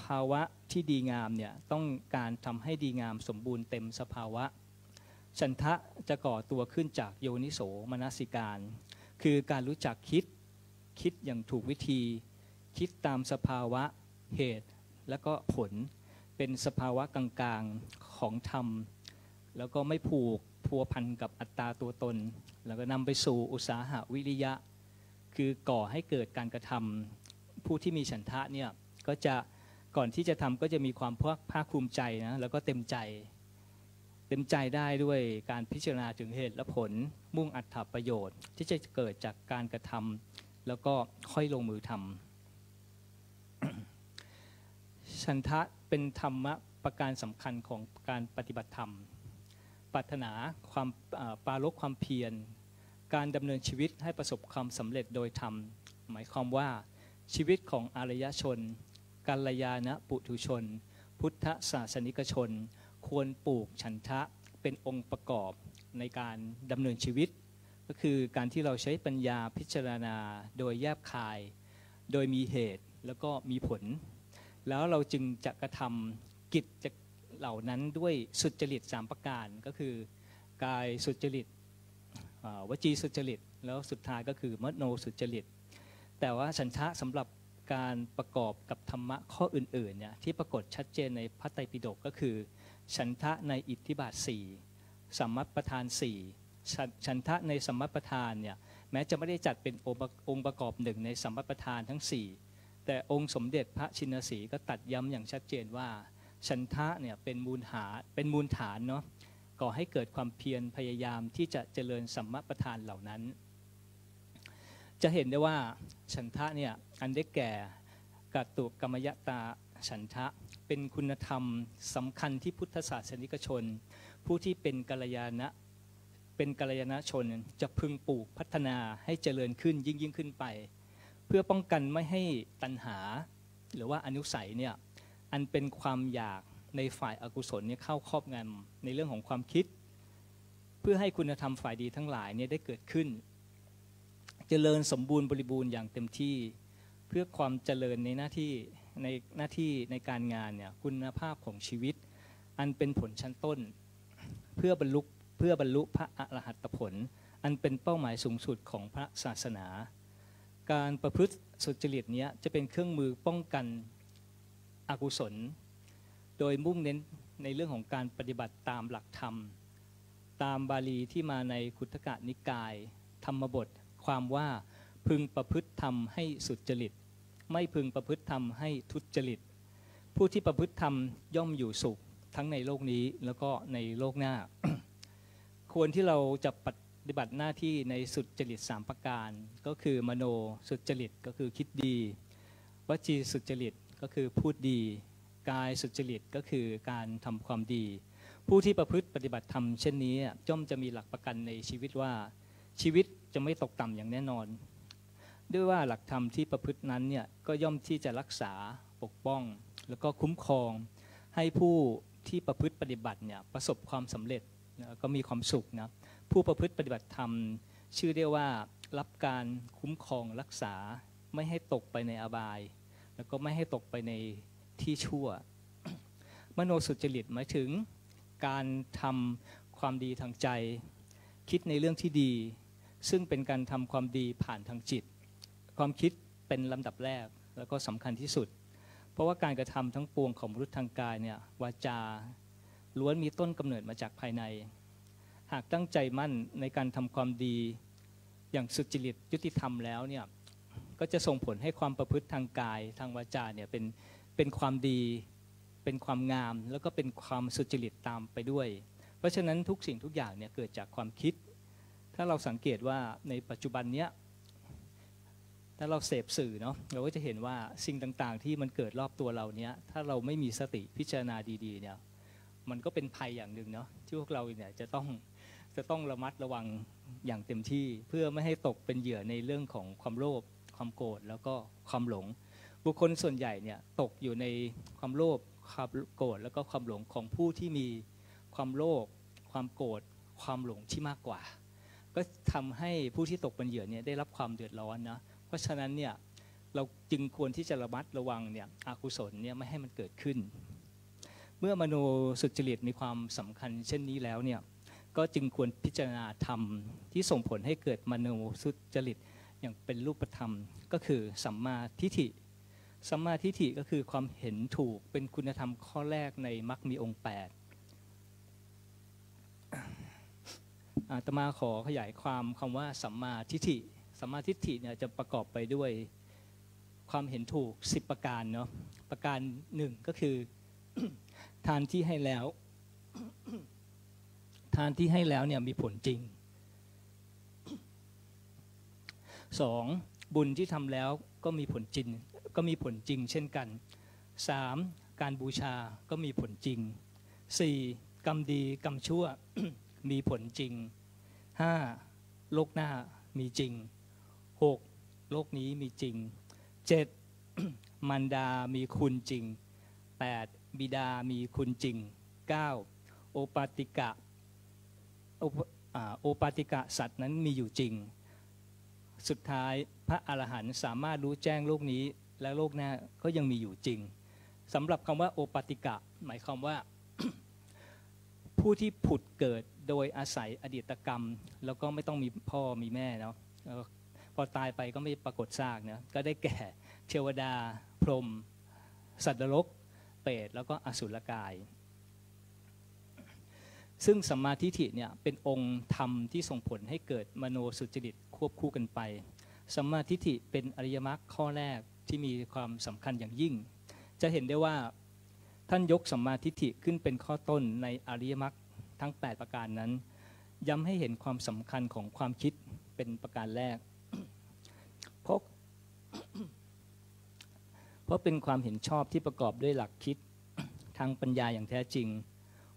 ภาวะที่ดีงามเนี่ยต้องการทำให้ดีงามสมบูรณ์เต็มสภาวะ ฉันทะจะก่อตัวขึ้นจากโยนิโสมนสิการ คือการรู้จักคิดคิดอย่างถูกวิธี คิดตามสภาวะเหตุและก็ผลเป็นสภาวะกลางๆของธรรม แล้วก็ไม่ผูกพัวพันกับอัตตาตัวตน แล้วก็นำไปสู่อุตสาหะวิริยะ คือก่อให้เกิดการกระทำผู้ที่มีฉันทะเนี่ยก็จะก่อนที่จะทำก็จะมีความภาคภูมิใจนะแล้วก็เต็มใจ เต็มใจได้ด้วยการพิจารณาถึงเหตุและผลมุ่งอัตถประโยชน์ ที่จะเกิดจากการกระทำแล้วก็ค่อยลงมือทำฉันทะเป็นธรรมะประการสำคัญของการปฏิบัติธรรมปรารถนาความปาลกความเพียร การดำเนินชีวิตให้ประสบความสำเร็จโดยธรรม หมายความว่าชีวิตของอารยชนกัลยาณปุถุชน พุทธศาสนิกชน ควรปลูกฉันทะเป็นองค์ประกอบในการดำเนินชีวิต ก็คือการที่เราใช้ปัญญาพิจารณาโดยแยบคาย โดยมีเหตุแล้วก็มีผล แล้วเราจึงจะกระทำกิจเหล่านั้นด้วยสุจริตสามประการก็คือกายสุจริตวจีสุจริต แล้วสุดท้ายก็คือมโนสุจริต แต่ว่าฉันทะสำหรับการประกอบกับธรรมะข้ออื่นๆเนี่ยที่ปรากฏชัดเจนในพระไตรปิฎกก็คือ ฉันทะในอิทธิบาทสี่สัมมัปประธานสี่ฉันทะในสัมมัปประธานเนี่ยแม้จะไม่ได้จัดเป็นองค์ประกอบหนึ่งในสัมมัปประธานทั้ง 4 แต่องค์สมเด็จพระชินสีก็ตัดย้ำอย่างชัดเจนว่า ฉันทะเนี่ยเป็นมูลหาเป็นมูลฐานเนาะก่อให้เกิดความเพียรพยายามที่จะเจริญสัมมาประธานเหล่านั้น จะเห็นได้ว่าฉันทะเนี่ยอันได้แก่กัตตุกรรมยตาฉันทะเป็นคุณธรรมสำคัญที่พุทธศาสนิกชน ผู้ที่เป็นกัลยาณะเป็นกัลยาณชนจะพึงปลูกพัฒนาให้เจริญขึ้นยิ่งยิ่งขึ้นไป เพื่อป้องกันไม่ให้ตัณหา หรือว่าอนุสัยเนี่ยอันเป็นความอยากในฝ่ายอากุศลเนี่ยเข้าครอบงำในเรื่องของความคิด เพื่อให้คุณธรรมฝ่ายดีทั้งหลายเนี่ยได้เกิดขึ้น เจริญสมบูรณ์บริบูรณ์อย่างเต็มที่ เพื่อความเจริญในหน้าที่ ในหน้าที่ในการงานเนี่ยคุณภาพของชีวิต อันเป็นผลชั้นต้น เพื่อบรรลุเพื่อบรรลุพระอรหัตผล อันเป็นเป้าหมายสูงสุดของพระศาสนา การประพฤติสุจริตนี้จะเป็นเครื่องมือป้องกันอกุศล โดยมุ่งเน้นในเรื่องของการปฏิบัติตามหลักธรรม ตามบาลีที่มาในคุตกะนิกาย ธรรมบท ความว่าพึงประพฤติธรรมให้สุจริต ไม่พึงประพฤติธรรมให้ทุจริต ผู้ที่ประพฤติธรรมย่อมอยู่สุขทั้งในโลกนี้แล้วก็ในโลกหน้า ควรที่เราจะปฏิบัติหน้าที่ในสุดจริตสามประการ ก็คือมโนสุดจริตก็คือคิดดี วจีสุดจริตก็คือพูดดี กายสุดจริตก็คือการทำความดี ผู้ที่ประพฤติปฏิบัติธรรมเช่นนี้ย่อมจะมีหลักประกันในชีวิตว่าชีวิตจะไม่ตกต่ำอย่างแน่นอน ด้วยว่าหลักธรรมที่ประพฤตินั้นเนี่ยก็ย่อมที่จะรักษาปกป้อง แล้วก็คุ้มครอง ให้ผู้ที่ประพฤติปฏิบัติเนี่ยประสบความสำเร็จก็มีความสุขนะผู้ประพฤติปฏิบัติธรรม ชื่อเรียกว่ารับการคุ้มครองรักษาไม่ให้ตกไปในอบาย แล้วก็ไม่ให้ตกไปในที่ชั่ว มโนสุจริตหมายถึงการทำความดีทางใจ คิดในเรื่องที่ดี ซึ่งเป็นการทำความดีผ่านทางจิต ความคิดเป็นลำดับแรกแล้วก็สำคัญที่สุด เพราะว่าการกระทำทั้งปวงของมนุษย์ทางกายเนี่ยวาจาล้วนมีต้นกำเนิดมาจากภายใน หากตั้งใจมั่นในการทำความดีอย่างสุจริตยุติธรรมแล้วเนี่ยก็จะส่งผลให้ความประพฤติทางกายทางวาจาเนี่ยเป็นเป็นความดี เป็นความงาม แล้วก็เป็นความสุจริตตามไปด้วย เพราะฉะนั้นทุกสิ่งทุกอย่างเนี่ยเกิดจากความคิด ถ้าเราสังเกตว่าในปัจจุบันเนี้ย ถ้าเราเสพสื่อเนาะเราก็จะเห็นว่าสิ่งต่างๆ ที่มันเกิดรอบตัวเราเนี้ยถ้าเราไม่มีสติพิจารณาดีๆเนี่ยมันก็เป็นภัยอย่างหนึ่งเนาะที่พวกเราเนี่ยจะต้องจะต้องระมัดระวังอย่างเต็มที่เพื่อไม่ให้ตกเป็นเหยื่อในเรื่องของความโลภความโกรธแล้วก็ความหลง บุคคลส่วนใหญ่เนี่ยตกอยู่ในความโลภความโกรธแล้วก็ความหลงของผู้ที่มีความโลภความโกรธความหลงที่มากกว่า ก็ทำให้ผู้ที่ตกเป็นเหยื่อเนี่ยได้รับความเดือดร้อนนะ ราะฉะนั้นเนี่ยเราจึงควรที่จะระมัดระวังเนี่ยอกุศลเนี่ยไม่ให้มันเกิดขึ้น เมื่อมโนสุจริตมีความสำคัญเช่นนี้แล้วเนี่ยก็จึงควรพิจารณาธรรมที่ส่งผลให้เกิดมโนสุจริตอย่างเป็นรูปธรรมก็คือสัมมาทิฏฐิสัมมาทิฏฐิก็คือความเห็นถูกเป็นคุณธรรมข้อแรกในมรรคมีองค์ 8อาตมาขอขยายความคำว่าสัมมาทิฏฐิ สัมมาทิฏฐิเนี่ยจะประกอบไปด้วยความเห็นถูก 10 ประการเนาะประการหนึ่งก็คือ ทานที่ให้แล้ว ทานที่ให้แล้วเนี่ยมีผลจริงสองบุญที่ทำแล้วก็มีผลจริง ก็มีผลจริงเช่นกันสามการบูชาก็มีผลจริงสี่กรรมดีกรรมชั่วมีผลจริงห้าโลกหน้ามีจริง กโลกนี้มีจริงเจ็ดมันดามีคุณจริงแปดบิดามีคุณจริงเก้าโอปาติกะโอปาติกะสัตว์นั้นมีอยู่จริง สุดท้ายพระอรหันต์สามารถรู้แจ้งโลกนี้และโลกหน้าก็ยังมีอยู่จริงสำหรับคำว่าโอปาติกะ หมายความว่า ผู้ที่ผุดเกิดโดยอาศัยอดีตกรรม แล้วก็ไม่ต้องมีพ่อมีแม่เนาะ พอตายไปก็ไม่ปรากฏซากเนะก็ได้แก่เทวดา พรหมสัตว์นรก เปรตแล้วก็อสุรกาย ซึ่งสัมมาทิฏฐิเนี่ยเป็นองค์ธรรมที่ส่งผลให้เกิดมโนสุจริตควบคู่กันไปสัมมาทิฏฐิเป็นอริยมรรคข้อแรกที่มีความสำคัญอย่างยิ่ง จะเห็นได้ว่าท่านยกสัมมาทิฏฐิขึ้นเป็นข้อต้นในอริยมรรคทั้ง 8 ประการนั้น ย้ำให้เห็นความสำคัญของความคิดเป็นประการแรก เพราะเป็นความเห็นชอบที่ประกอบด้วยหลักคิดทางปัญญาอย่างแท้จริง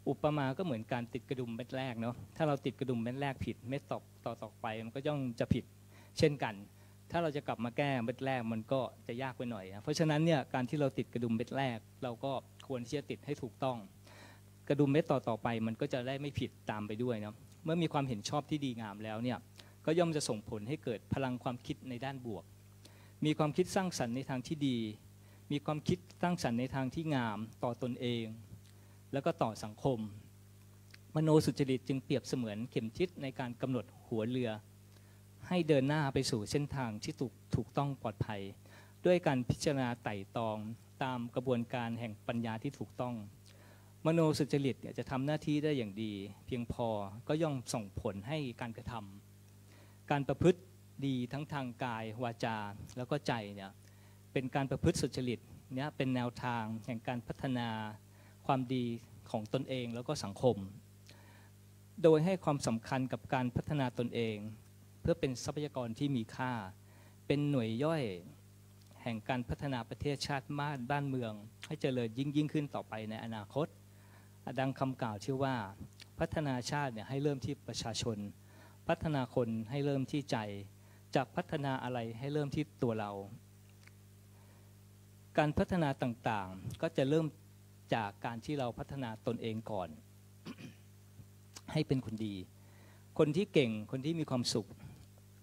อุปมาก็เหมือนการติดกระดุมเม็ดแรกเนาะถ้าเราติดกระดุมเม็ดแรกผิดเม็ดต่อต่อต่อไป มันก็ย่อมจะผิดเช่นกัน ถ้าเราจะกลับมาแก้เม็ดแรกมันก็จะยากไปหน่อยเพราะฉะนั้นเนี่ยการที่เราติดกระดุมเม็ดแรก เราก็ควรที่จะติดให้ถูกต้อง กระดุมเม็ดต่อต่อไป มันก็จะได้ไม่ผิดตามไปด้วยเนาะเมื่อมีความเห็นชอบที่ดีงามแล้วเนี่ยก็ย่อมจะส่งผลให้เกิดพลังความคิดในด้านบวก มีความคิดสร้างสรรค์ในทางที่ดี มีความคิดสร้างสรรค์ในทางที่งามต่อตนเอง แล้วก็ต่อสังคม มโนสุจริตจึงเปรียบเสมือนเข็มทิศในการกำหนดหัวเรือ ให้เดินหน้าไปสู่เส้นทางที่ถูกถูกต้องปลอดภัย ด้วยการพิจารณาไต่ตองตามกระบวนการแห่งปัญญาที่ถูกต้อง มโนสุจริตเนี่ยจะทำหน้าที่ได้อย่างดี เพียงพอก็ย่อมส่งผลให้การกระทำการประพฤติ ดีทั้งทางกายวาจา แล้วก็ใจเนี่ยเป็นการประพฤติสุจริตเนี่ยเป็นแนวทางแห่งการพัฒนาความดีของตนเองแล้วก็สังคม โดยให้ความสำคัญกับการพัฒนาตนเอง เพื่อเป็นทรัพยากรที่มีค่า เป็นหน่วยย่อยแห่งการพัฒนาประเทศชาติบ้านบ้านเมือง ให้เจริญยิ่งยิ่งขึ้นต่อไปในอนาคต ดังคำกล่าวที่ว่าพัฒนาชาติเนี่ยให้เริ่มที่ประชาชน พัฒนาคนให้เริ่มที่ใจ จะพัฒนาอะไรให้เริ่มที่ตัวเรา การพัฒนาต่างๆ ก็จะเริ่มจากการที่เราพัฒนาตนเองก่อน ให้เป็นคนดี คนที่เก่งคนที่มีความสุข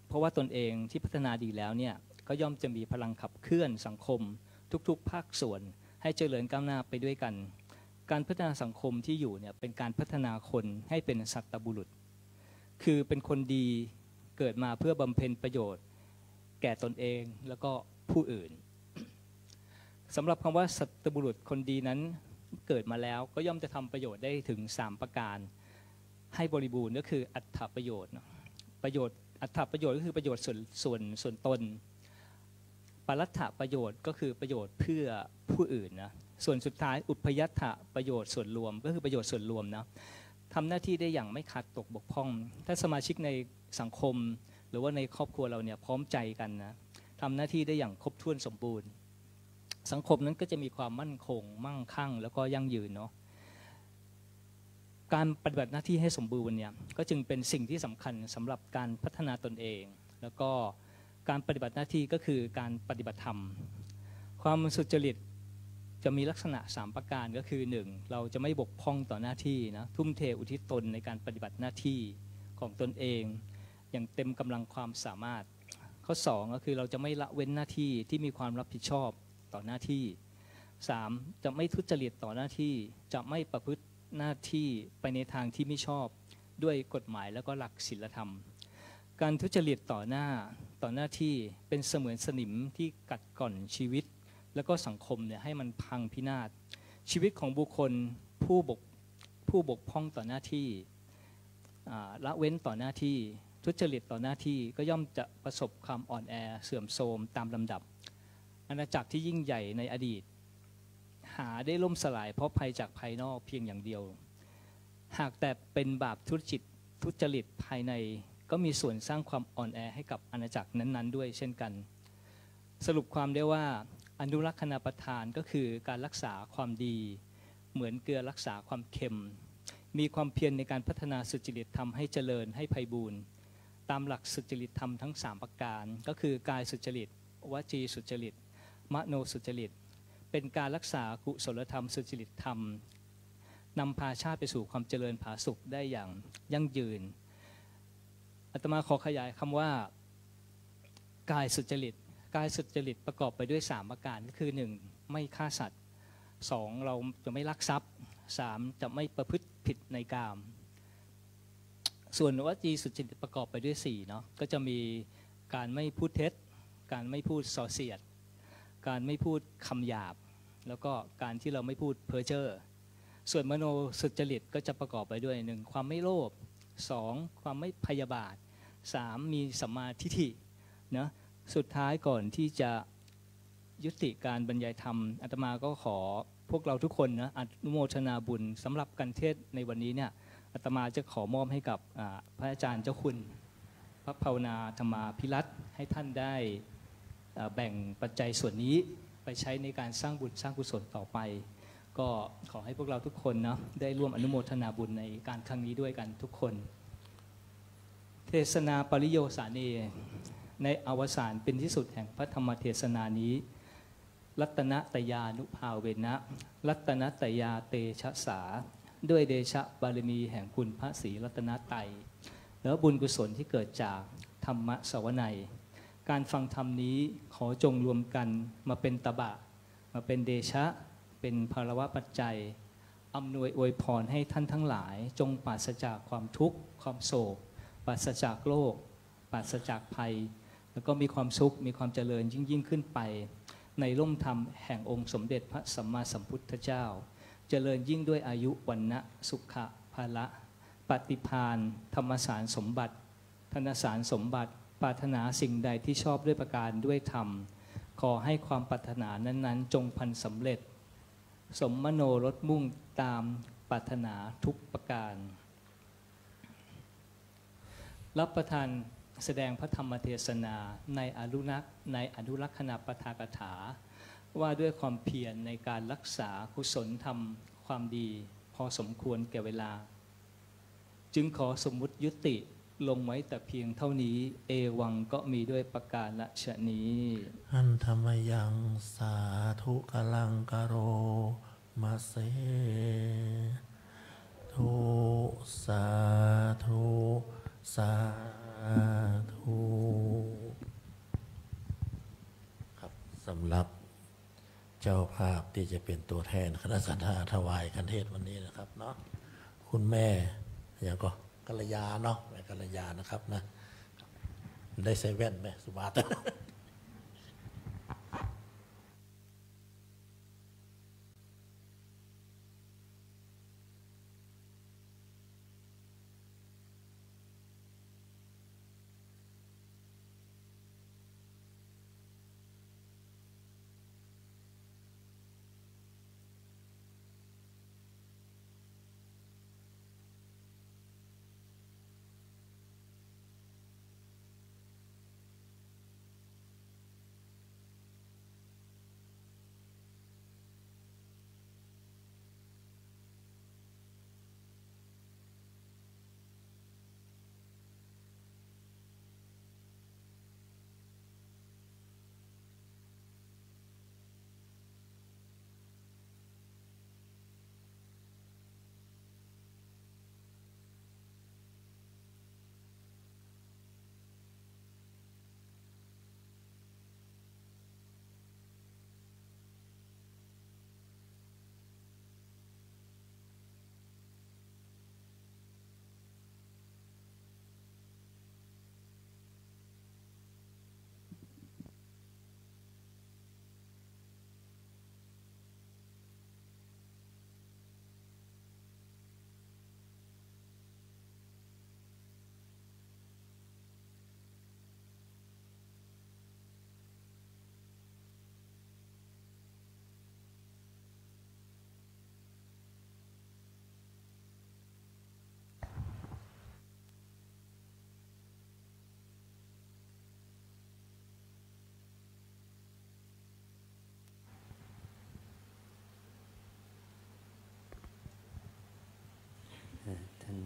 เพราะว่าตนเองที่พัฒนาดีแล้วเนี่ยก็ย่อมจะมีพลังขับเคลื่อนสังคม ทุกๆ ภาคส่วน ให้เจริญก้าวหน้าไปด้วยกัน การพัฒนาสังคมที่อยู่เนี่ยเป็นการพัฒนาคนให้เป็นสัตบุรุษ คือเป็นคนดี เกิดมาเพื่อบำเพ็ญประโยชน์ แก่ตนเองแล้วก็ผู้อื่นสำหรับคำว่าสัตบุรุษคนดีนั้นเกิดมาแล้วก็ย่อมจะทำประโยชน์ได้ถึง 3 ประการ ให้บริบูรณ์ก็คืออัตถประโยชน์ ประโยชน์อัตถประโยชน์ก็คือประโยชน์ส่วนส่วนส่วนตนปรัตถประโยชน์ก็คือประโยชน์เพื่อผู้อื่นนะส่วนสุดท้ายอุปยัตถประโยชน์ส่วนรวม ก็คือประโยชน์ส่วนรวมนะ ทำหน้าที่ได้อย่างไม่ขาดตกบกพร่อง ถ้าสมาชิกในสังคม หรือว่าในครอบครัวเราเนี่ยพร้อมใจกันนะทำหน้าที่ได้อย่างครบถ้วนสมบูรณ์ สังคมนั้นก็จะมีความมั่นคง มั่งคั่ง แล้วก็ยั่งยืนเนาะการปฏิบัติหน้าที่ให้สมบูรณ์เนี่ยก็จึงเป็นสิ่งที่สำคัญสำหรับการพัฒนาตนเอง แล้วก็การปฏิบัติหน้าที่ก็คือการปฏิบัติธรรม ความสุจริต จะมีลักษณะ 3 ประการก็คือ 1. เราจะไม่บกพร่องต่อหน้าที่นะทุ่มเทอุทิศตนในการปฏิบัติหน้าที่ของตนเอง อย่างเต็มกำลังความสามารถ ข้อ 2 ก็คือเราจะไม่ละเว้นหน้าที่ที่มีความรับผิดชอบต่อหน้าที่ 3. จะไม่ทุจริตต่อหน้าที่จะไม่ประพฤติหน้าที่ไปในทางที่ไม่ชอบ ด้วยกฎหมายแล้วก็หลักศีลธรรม การทุจริตต่อหน้าต่อหน้าที่เป็นเสมือนสนิมที่กัดก่อนชีวิต แล้วก็สังคมเนี่ยให้มันพังพินาศ ชีวิตของบุคคลผู้บกผู้บกพร่องต่อหน้าที่ละเว้นต่อหน้าที่ทุจริตต่อหน้าที่ก็ย่อมจะประสบความอ่อนแอเสื่อมโทรมตามลำดับ อาณาจักรที่ยิ่งใหญ่ในอดีต หาได้ล่มสลายเพราะภัยจากภายนอกเพียงอย่างเดียว หากแต่เป็นบาปทุจริตทุจริตภายในก็มีส่วนสร้างความอ่อนแอให้กับอาณาจักรนั้น ๆ ด้วยเช่นกัน สรุปความได้ว่าอนุรักษณาประทานก็คือการรักษาความดี เหมือนเกลือรักษาความเค็ม มีความเพียรในการพัฒนาสุจริตธรรมให้เจริญให้ไพบูรณ์ตามหลักสุจริตธรรมทั้ง 3 ประการ ก็คือกายสุจริตวจีสุจริต มโนสุจริต เป็นการรักษากุศลธรรม สุจริตธรรมนำพาชาติไปสู่ความเจริญผาสุขได้อย่างยั่งยืนอาตมาขอขยายคำว่า กายสุจริต กายสุจริตประกอบไปด้วย 3 ประการก็คือ 1. ไม่ฆ่าสัตว์ 2. เราจะไม่ลักทรัพย์ 3. จะไม่ประพฤติผิดในกาม ส่วนวจีสุจริตประกอบไปด้วย4เนาะก็จะมีการไม่พูดเท็จ การไม่พูดส่อเสียด การไม่พูดคำหยาบ แล้วก็การที่เราไม่พูดเพ้อเจ้อส่วนมโนสุจริตก็จะประกอบไปด้วยหนึ่งความไม่โลภสองความไม่พยาบาทสามมีสัมมาทิฏฐินะ สุดท้ายก่อนที่จะยุติการบรรยายธรรมอาตมาก็ขอพวกเราทุกคนนะอนุโมทนาบุญสำหรับการเทศในวันนี้เนี่ยอาตมาจะขอมอบให้กับพระอาจารย์เจ้าคุณ พระภาวนาธรรมาพิรัตให้ท่านได้แบ่งปัจจัยส่วนนี้ไปใช้ในการสร้างบุญสร้างกุศลต่อไป ก็ขอให้พวกเราทุกคนนะได้ร่วมอนุโมทนาบุญในการครั้งนี้ด้วยกันทุกคน เทศนาปริโยสานี ในอวสานเป็นที่สุดแห่งพระธรรมเทศนานี้ รัตนตยานุภาเวนะ รัตนตยาเตชะสา ด้วยเดชะบารมีแห่งคุณพระศรีรัตนไตยแล้วบุญกุศลที่เกิดจากธรรมะสวนัย การฟังธรรมนี้ขอจงรวมกันมาเป็นตบะ มาเป็นเดชะ เป็นภารวะปัจจัยอำนวยอวยพรให้ท่านทั้งหลาย จงปราศจากความทุกข์ ความโศก ปราศจากโลกปราศจากภัย แล้วก็มีความสุขมีความเจริญยิ่งยิ่งขึ้นไป ในร่มธรรมแห่งองค์สมเด็จพระสัมมาสัมพุทธเจ้า เจริญยิ่งด้วยอายุวันนะสุขะภาละปฏิพานธรรมสารสมบัติ ธนสารสมบัติ ปรารถนาสิ่งใดที่ชอบด้วยประการด้วยธรรม ขอให้ความปรารถนานั้นๆ จงพันสำเร็จ สมมโนรถมุ่งตามปรารถนาทุกประการ รับประทาน แสดงพระธรรมเทศนาในอนุรักษ์ในอนุรักษณปทากถา ว่าด้วยความเพียรในการรักษากุศลธรรมความดีพอสมควรแก่เวลา จึงขอสมมุติยุติลงไว้แต่เพียงเท่านี้เอวังก็มีด้วยประการละชนี้ อันธรรมยังสาธุกลังกโรมาเสทุสาธุสา ธุครับสำหรับเจ้าภาพที่จะเป็นตัวแทนคณะสัตยาถวายคันเทศวันนี้นะครับเนาะคุณแม่อย่างก็กัลยาเนาะแม่กัลยานะครับนะได้ใส่แว่นไหมสุบาต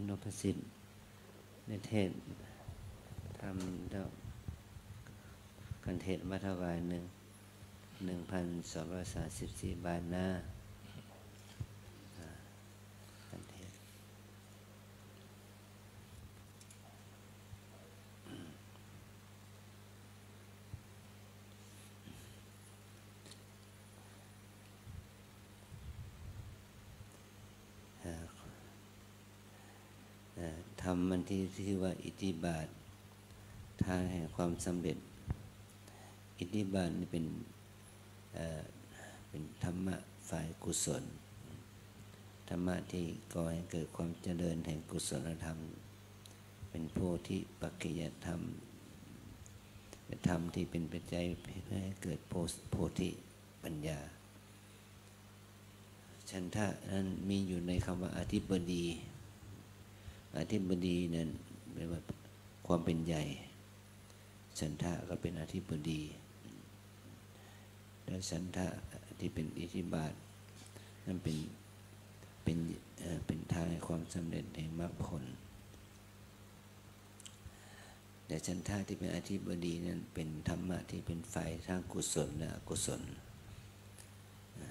นพสิทธิ์ในเทศทำแล้วกันเทศมาถวายหนึ่งหนึ่งพันสองร้อยสามสิบสี่บาทหน้าอ่ากันเทศ เอ่อทำมันที่ที่ว่าอิทธิบาททางแห่งความสำเร็จ อิทธิบาทนี่เป็นเเป็นธรรมะฝ่ายกุศล ธรรมะที่ก่อให้เกิดความเจริญแห่งกุศลธรรม เป็นโพธิปัจจยธรรมเป็นธรรมที่เป็นปัจจัยเพื่อให้เกิดโพโพธิปัญญาฉันทะนั้นมีอยู่ในคำว่าอธิบดี อธิบดีนั้นแปลว่าความเป็นใหญ่ฉันทะก็เป็นอธิบดี แล้วฉันทะที่เป็นอิทธิบาท นั่นเป็นเป็นเป็นทางให้ความสำเร็จแห่งมรรคผล แต่ฉันทะที่เป็นอธิบดีนั้นเป็นธรรมะที่เป็นฝ่ายทางกุศลและอกุศลอ่า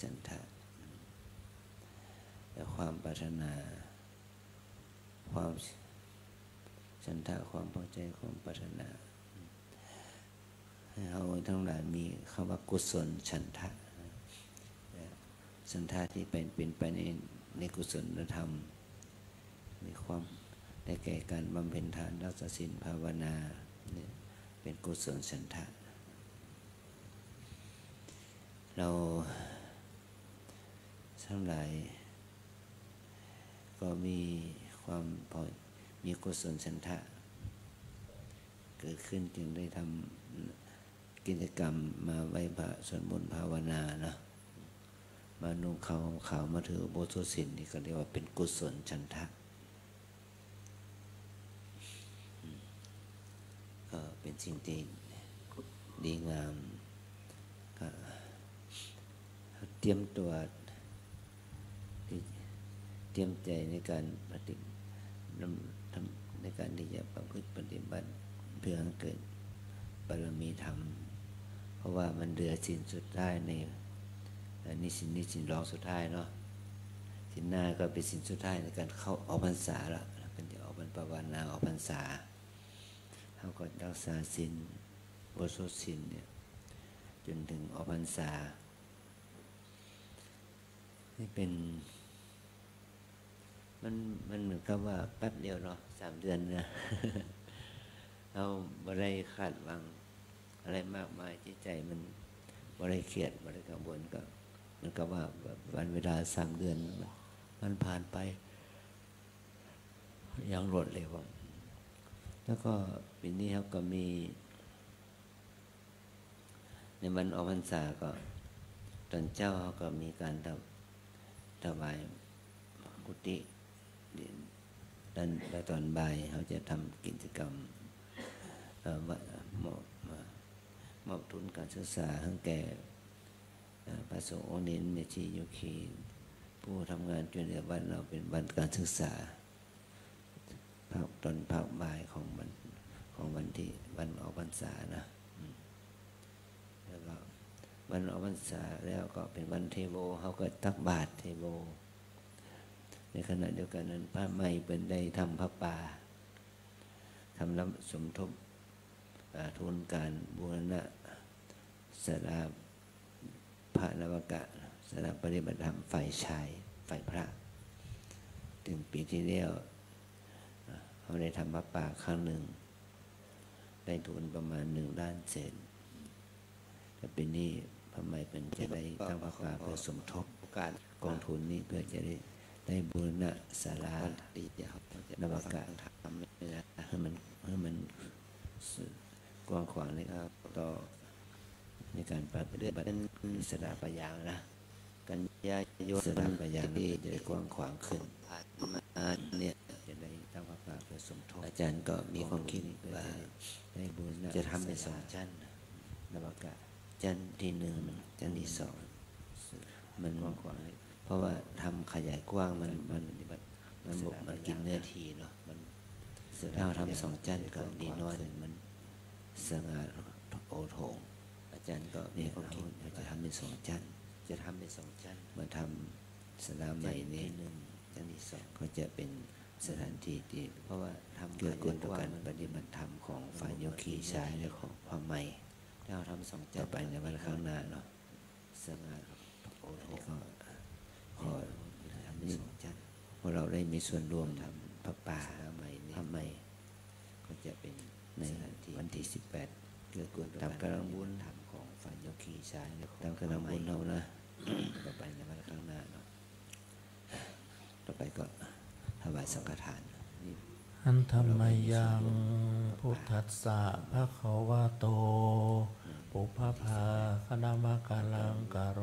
ฉันทะและความปรารถนา ความฉันทะความพอใจความปรารถนาให้เราทั้งหลายมีคำว่ากุศลฉันทะฉันทะที่เป็นเป็นไปในในกุศลธรรม มีความได้แก่การบำเพ็ญทานรักษาศีลภาวนาเนี่ยเป็นกุศลฉันทะ เราทั้งหลายก็มี ความพอมีกุศลฉันทะ เกิดขึ้นจึงได้ทำกิจกรรมมาไหว้พระสวดมนต์ภาวนานะมานุ่งขาวห่มขาวมาถือโบสถศีลนี่ก็เรียกว่าเป็นกุศลฉันทะก็เป็นสิ่งที่ดีงามก็เตรียมตัว เตรียมใจในการปฏิ ในการที่จะประพฤติปฏิบัติเพื่อให้เกิดบารมีธรรม เพราะว่ามันเดือสินสุดท้ายในเอ่อนิสินนิสินรองสุดท้ายเนาะสินหน้าก็เป็นสินสุดท้ายในการเข้าออกพรรษาละเป็นจะออกบรรปวานาออกพรรษาเขาก็รักษาสินโบสถสินเนี่ยจนถึงออกพรรษา นี่เป็น มันมันเหมือนกับว่าแป๊บเดียวเนาะสามเดือนนะเราบ่ได้คาดวัง อะไรมากมายจิตใจมันบ่ได้เครียดบ่ได้กังวลก็มันก็ว่าแบบวันเวลาสามเดือน มันผ่านไป อย่างรวดเร็วแล้วก็ปีนี้เขาก็มี ในวันออกพรรษาก็ ตอนเจ้าก็มีการถวายกุฏิ ด้านแล้วตอนบ่ายเขาจะทำกิจกรรมมอบมอบทุนการศึกษาให้แก่พระสงฆ์เน้นเมชีโยคีผู้ทำงานช่วยเหลือวันเราเป็นวันการศึกษาภาคตอนภาคบ่ายของวันของวันที่วันออกพรรษานะแล้วก็วันออกพรรษาแล้วก็เป็นวันเทโวเขาก็ตักบาตรเทโว ในขณะเดียวกันนั้นพระไม่เป็นได้ทำพระป่าทำรับสมทบทุนการบูรณะสราพระนวกะสราปฏิบัติธรรมฝ่ายชายฝ่ายพระ ถึงปีที่แล้วเขาได้ทำพระป่าครั้งหนึ่ง ได้ทุนประมาณหนึ่งล้านเศษแต่ปีนี้ทำไมเป็นจะได้ตั้งพระป่าเพื่อสมทบกองทุนนี้เพื่อจะได้ ได้บูรณะศาลาดีเดียวนวากะทำนะให้มันให้มันกว้างขวางในครับต่อในการปฏิบัติสถาปัญญานะกันยาโยนสถาปัญญาที่จะกว้างขวางขึ้นผ่านมาเนี่ยจะได้ตั้งพระป่าเพื่อสมทบอาจารย์ก็มีความคิดว่าได้บูรณะจะทำเป็นสองชั้นนวากะจันทร์ที่หนึ่งจันที่สองมันกว้างๆเพราะว่าทำขยายกว้างมันมันมันมันบกมันกินเนื้อทีเนาะมันถ้าเราทำสองจันก็ดีน้อยมันสง่าโอโถงอาจารย์ก็นี่เขาคิดว่าจะทำเป็นสองจันจะทำเป็นสองจันมาทำสนามใหม่นี้หนึ่งจันที่สองก็จะเป็นสถานที่ที่เพราะว่าทำเกื้อกูลต่อการปฏิบัติธรรมของฝ่ายโยคีชายและของพระใหม่ถ้าเราทำสองจันไปในวันข้างหน้าเนาะสง่าโอโถง ก็ขอทำเป็นสองจันพวกเราได้มีส่วนร่วมทำพระป่าใหม่พระใหม่ ก็จะเป็นในวันที่สิบแปดเกื้อกูลตามกำลังบุญธรรมของฝ่ายโยคีชายตามกำลังบุญเรานะต่อไปในวันข้างหน้าเนาะต่อไปก็ถวายสังฆทานนี่อันธรรมยังพุทธัสสะภะคะวะโต ปุพพาคณมะกาลังกะโร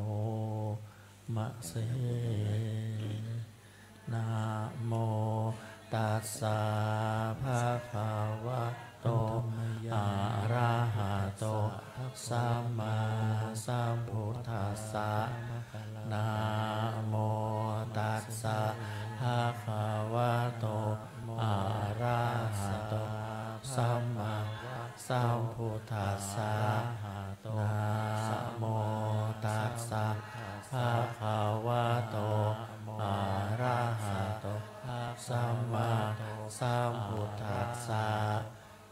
มะเสนะโมตัสสะภะคะวะโตอะระหะโตสัมมาสัมพุทธัสสะนะโมตัสสะภะคะวะโตอะระหะโตสัมมาสัมพุทธัสสะนะ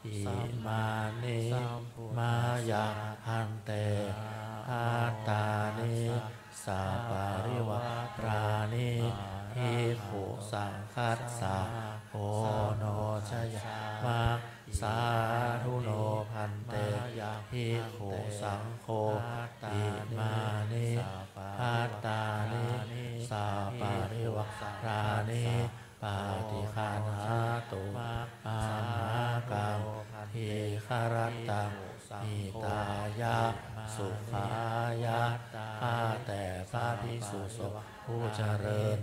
อิมานิมายาหันเตอาตานิสาปาริวารานิหิขุสังคัสสะโอโนชยมาสาธุโนพันเตหิขุสังโฆ ผู้เจริญ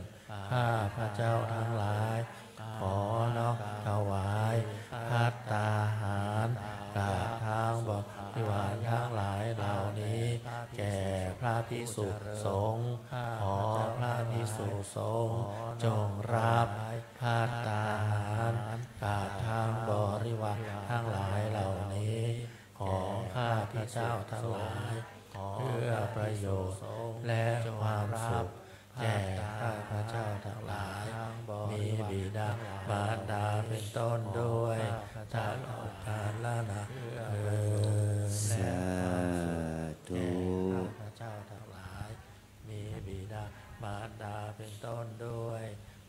ข้าพระเจ้าทั้งหลาย ขอน้อมถวายพัตตาหารกาทางบอกที่วานทั้งหลายเหล่านี้ แก่พระภิกษุสงฆ์ขอพระภิกษุสงฆ์จงรับพัตตาหารกาทางบริวารทั้งหลายเหล่านี้ ของข้าพระเจ้าทั้งหลายเพื่อประโยชน์และความสุข แก่ข้าพระเจ้าทั้งหลาย มีบิดามารดาเป็นต้นด้วยตลอกาลละนะเออสาธุข้าพระเจ้าทั้งหลาย มีบิดามารดาเป็นต้นด้วย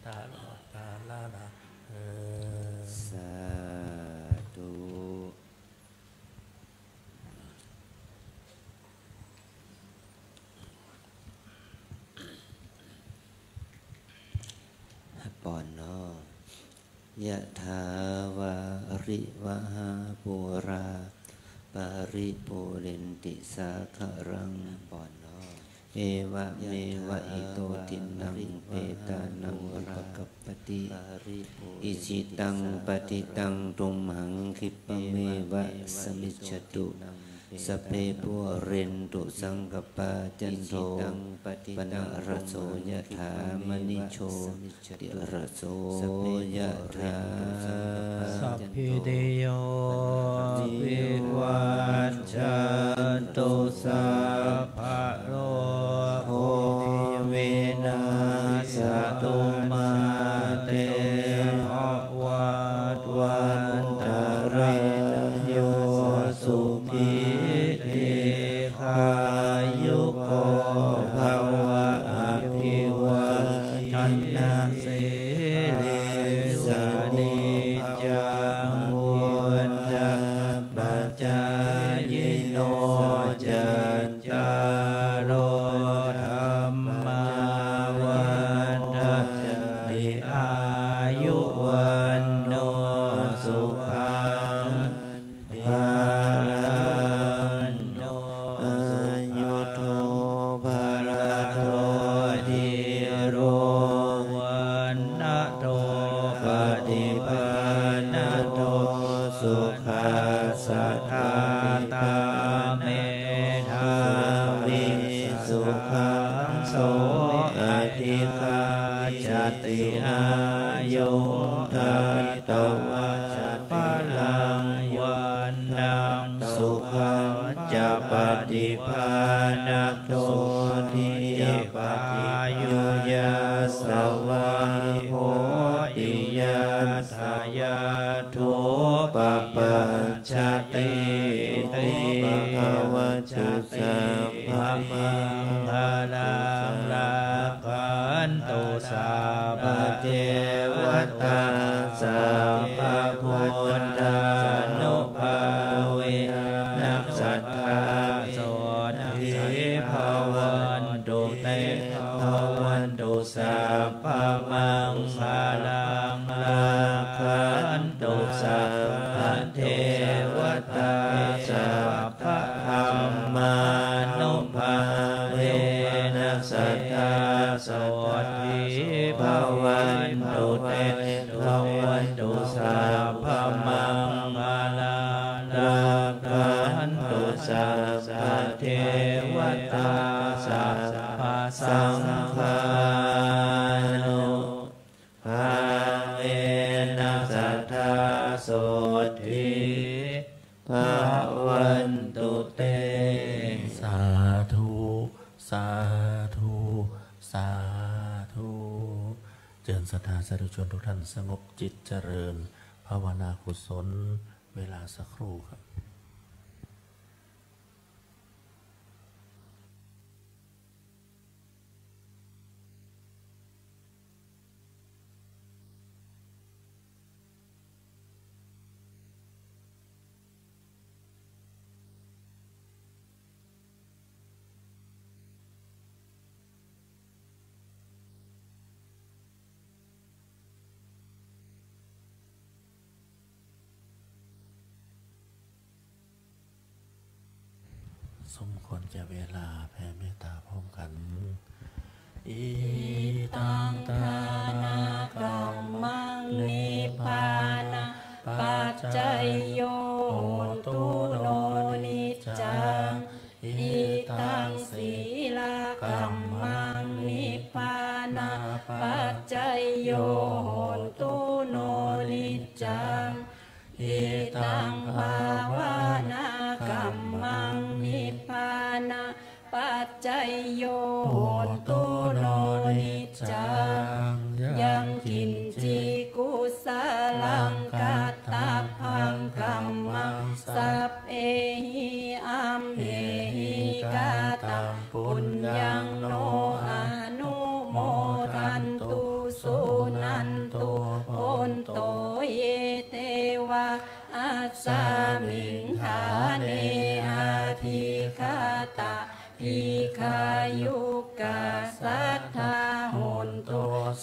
ตลอกาลละนะเออสาธุปอนเนอ ยะถาวาริวหาปุราปาริปุเรนติสาคารังปอนเอเอวะเมวะอิโตตินังเปตานังอุปกัปติอิจฉิตังปัตถิตังตุมหังขิปปะเมวะสะมิชฌะตุ สัพเพปูเรนตุสังกัปปาจันโทปัณณะระโสยะถามะณิโชติระโสยะถาสัพพีติโยวิวัชชันตุสัพพะโรโควินาสตุมาเต นะโทปฏิปั ธาสาธุชนทุกท่านสงบจิตเจริญ ภาวนากุศล เวลาสักครู่ครับ สมควรแก่เวลาแผ่เมตตาพร้อมกันอีตังตานากัมมังนิพพานาปัจจัย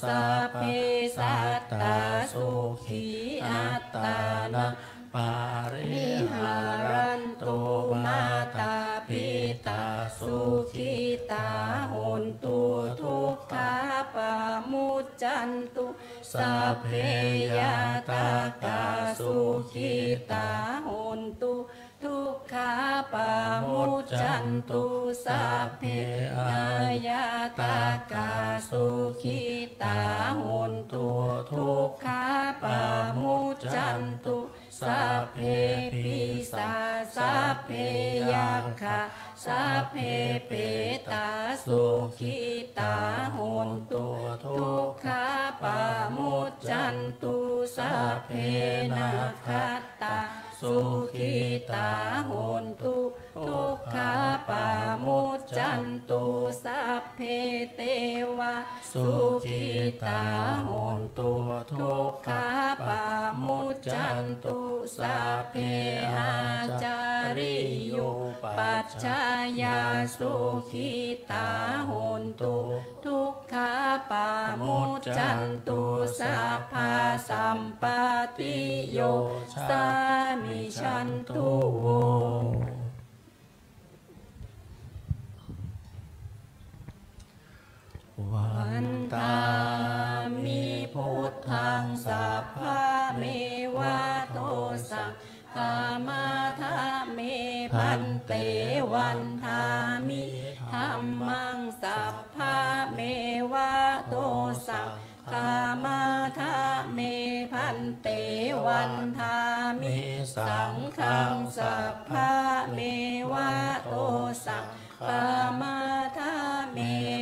สัพเพสัตตาสุขีอัตตานังปาริหารันตุมาตาปิตาสุขิตาโหนตุทุกขาปามุจันตุสัพเพยาตากาสุขิตาโหนตุทุกขา ปามุจจันตุสัพเพอายาตากาสุขิตาโหนตุทุกขาปามุจจันตุสัพเพปิสาสัพเพยัคขะสัพเพเปตาสุขิตาโหนตุทุกขาปามุจจันตุสัพเพนาคตา สุขิตาโหนตุทุกขาปามุจจันตุสัพเพเตวะสุขิตาโหนตุทุกขาปามุจจันตุสัพเพอาจาริโยปัจจายาสุขิตาโหนตุทุก ขาปามุจันตุสัพพาสัมปติโยสามิชันตุโววันตามิพุทธังสัพพะเมวะโตสัง ฆามาธาเมพันเตวันทามิธรรมังสัพพะเมวะโตสังฆามาธาเมพันเตวันทามิสังฆังสัพพะเมวะโตสังปามาทาเม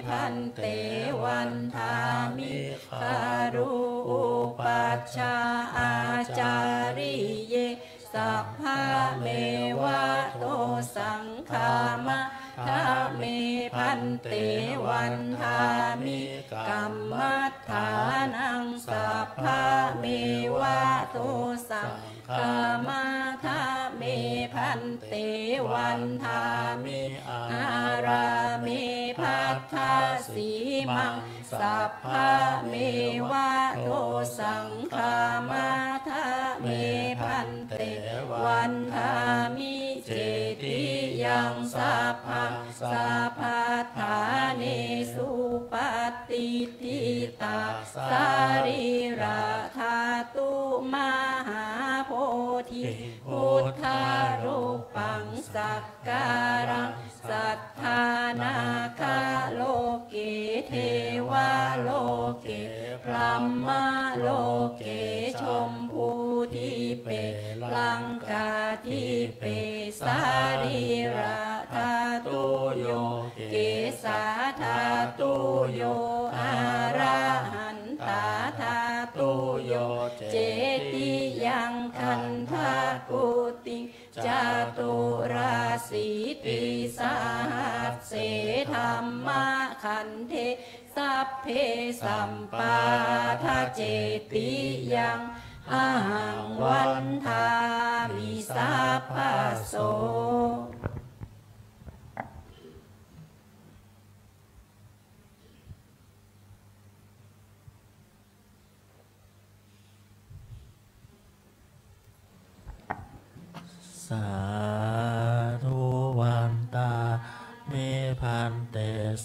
พันเตวันทามิคารุอุปัชฌาอาจาริย สัพพะเมวะโตสังฆามะทาเมพันเตวันทามิกัมมัฏฐานังสัพพะเมวะโตสังฆามาทาเมพันเตวันทามิอารามิพัทธสีมัง สัพพะเมวะโตสังฆามาทาเมพันเตวันทามิเจติยังสัพพังสัพพทาเนสุปฏิทิตาสารีราธาตุมหาโพธิพุทธารูปังสักการังสัท จตุราสีติสาสเสธรรมะขันเทสัพเพสัมปาทาเจติยังอาหังวันทามิสัพพโส สาธุวันตาเมพันเต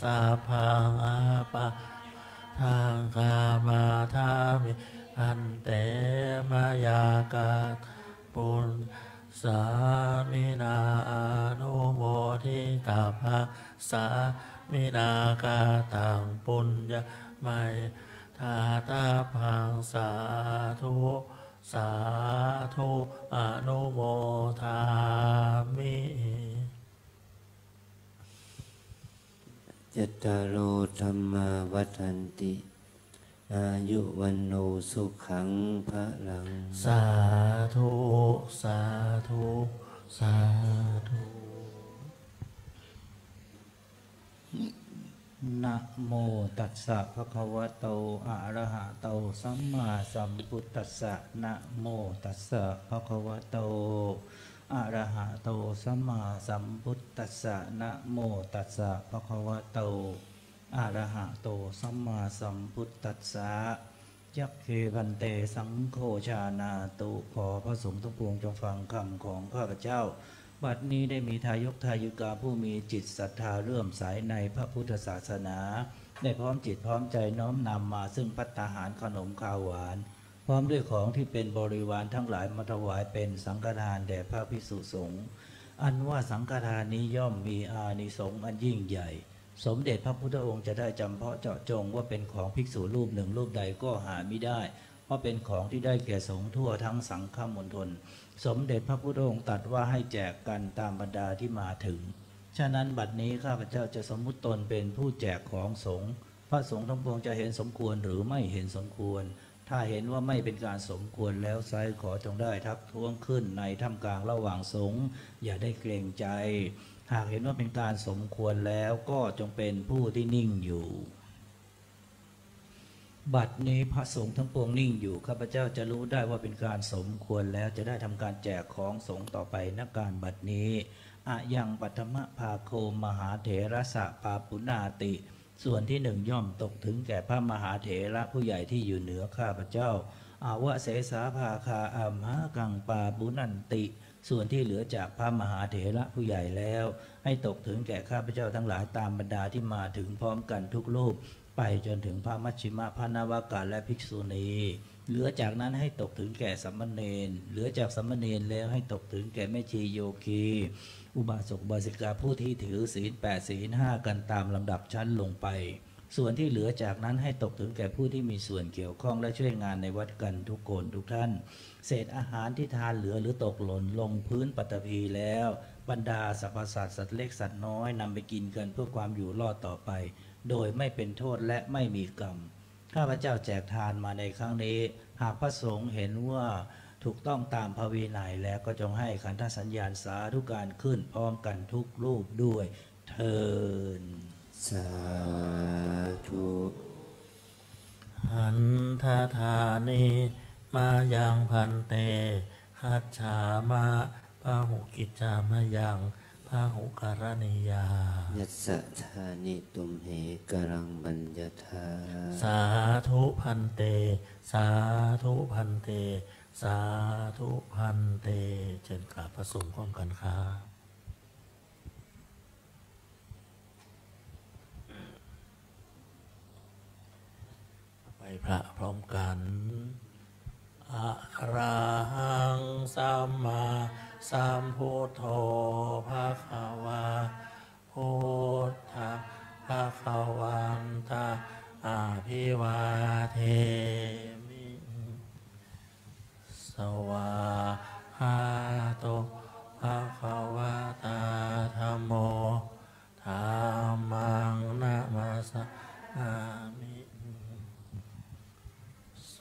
สาพังอาปะทางกามาทามิพันเตมายากาปุญสามินาอนุโมทิตาภาสามินากาตังปุญญาไมทาตาพังสาธุ สาธุอนุโมทามิจตตารโอธรรมาวัฏันติ อายุวันโนสุขังพระลัง สาธุ สาธุ สาธุ นะโมตัสสะภะคะวะโตอะระหะโตสัมมาสัมพุทธัสสะนะโมตัสสะภะคะวะโตอะระหะโตสัมมาสัมพุทธัสสะนะโมตัสสะภะคะวะโตอะระหะโตสัมมาสัมพุทธัสสะยักเคพันเตสังโฆชานาตุขอพระสงฆ์ทุกพวงจงฟังคำของข้าพเจ้า บัดนี้ได้มีทายกทายิกาผู้มีจิตศรัทธาเรื่อมใสในพระพุทธศาสนา ได้พร้อมจิตพร้อมใจน้อมนำมาซึ่งพัตตาหารขนมข้าวหวาน พร้อมด้วยของที่เป็นบริวารทั้งหลายมาถวายเป็นสังฆทานแด่พระพิสุสงฆ์อันว่าสังฆทานนี้ย่อมมีอานิสงส์อันยิ่งใหญ่ สมเด็จพระพุทธองค์จะได้จำเพาะเจาะจงว่าเป็นของภิกษุรูปหนึ่งรูปใดก็หาไม่ได้ เพราะเป็นของที่ได้แก่สงฆ์ทั่วทั้งสังฆมณฑล สมเด็จพระพุทธองค์ตรัสว่าให้แจกกันตามบรรดาที่มาถึง ฉะนั้นบัดนี้ข้าพเจ้าจะสมมุติตนเป็นผู้แจกของสงฆ์พระสงฆ์ทั้งปวงจะเห็นสมควรหรือไม่เห็นสมควร ถ้าเห็นว่าไม่เป็นการสมควรแล้วไซขอจงได้ทักท้วงขึ้นในท่ามกลางระหว่างสงฆ์อย่าได้เกรงใจ หากเห็นว่าเป็นการสมควรแล้วก็จงเป็นผู้ที่นิ่งอยู่ บัดนี้พระสงฆ์ทั้งปวงนิ่งอยู่ข้าพเจ้าจะรู้ได้ว่าเป็นการสมควรแล้วจะได้ทำการแจกของสงฆ์ต่อไปนักการบัดนี้อะยังปัทมะภาโคมหาเถระสะปาปุนาติ ส่วนที่หนึ่งย่อมตกถึงแก่พระมหาเถระผู้ใหญ่ที่อยู่เหนือข้าพเจ้า อาวะเสสาภาคาอัมหากังปาปุนันติ ส่วนที่เหลือจากพระมหาเถระผู้ใหญ่แล้ว ให้ตกถึงแก่ข้าพเจ้าทั้งหลายตามบรรดาที่มาถึงพร้อมกันทุกรูป ไปจนถึงพระมัชชิมะพระนวากาและภิกษุณี เหลือจากนั้นให้ตกถึงแก่สัมมเนนเหลือจากสัมมเนนแล้วให้ตกถึงแก่แม่ชีโยคี อุบาสกบาสิกาผู้ที่ถือศีลแปดศีลห้ากันตามลำดับชั้นลงไป ส่วนที่เหลือจากนั้นให้ตกถึงแก่ผู้ที่มีส่วนเกี่ยวข้องและช่วยงานในวัดกันทุกคนทุกท่าน เศษอาหารที่ทานเหลือหรือตกหล่นลงพื้นปัตตภีแล้ว บรรดาสรรพสัตว์สัตว์เล็กสัตว์น้อยนำไปกินกันเพื่อความอยู่รอดต่อไป โดยไม่เป็นโทษและไม่มีกรรม ข้าพเจ้าแจกทานมาในครั้งนี้ หากพระสงฆ์เห็นว่าถูกต้องตามพระวินัยแล้วก็จงให้ขันธสัญญาณสาธุการขึ้นพร้อมกันทุกรูปด้วยเทินสาธุหันทาธานีมายังพันเตคัจฉามาพาหุกิจจามายัง พาหุการณิยา ยัสสะธานิตุมเหกรังบัญญาธาสาธุพันเต สาธุพันเต สาธุพันเตเชิญกราบพระสงฆ์พร้อมกันครับไปพระพร้อมกัน อะระหังสัมมาสัมพุทโธภะคะวาพุทธะภะคะวันตะอาภิวาเทมิสวาหาโตภะคะวะตาธัมโมธัมมังนะมาสะอามิ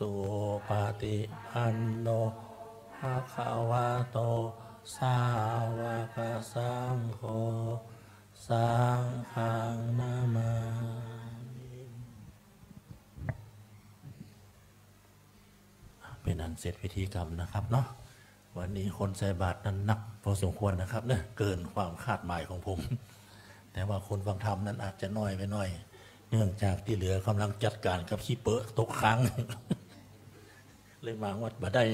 สุปฏิปันโนภะคะวะโต สาวกสังโฆสังฆังนามามิเป็นอันเสร็จพิธีกรรมนะครับเนาะวันนี้คนใส่บาตรนั้นหนักพอสมควรนะครับเนี่ยเกินความคาดหมายของผม แต่ว่าคนฟังธรรมนั้นอาจจะน้อยไปหน่อย เนื่องจากที่เหลือกำลังจัดการกับขี้เปอะตกค้าง เลยมาวัดบ่ได้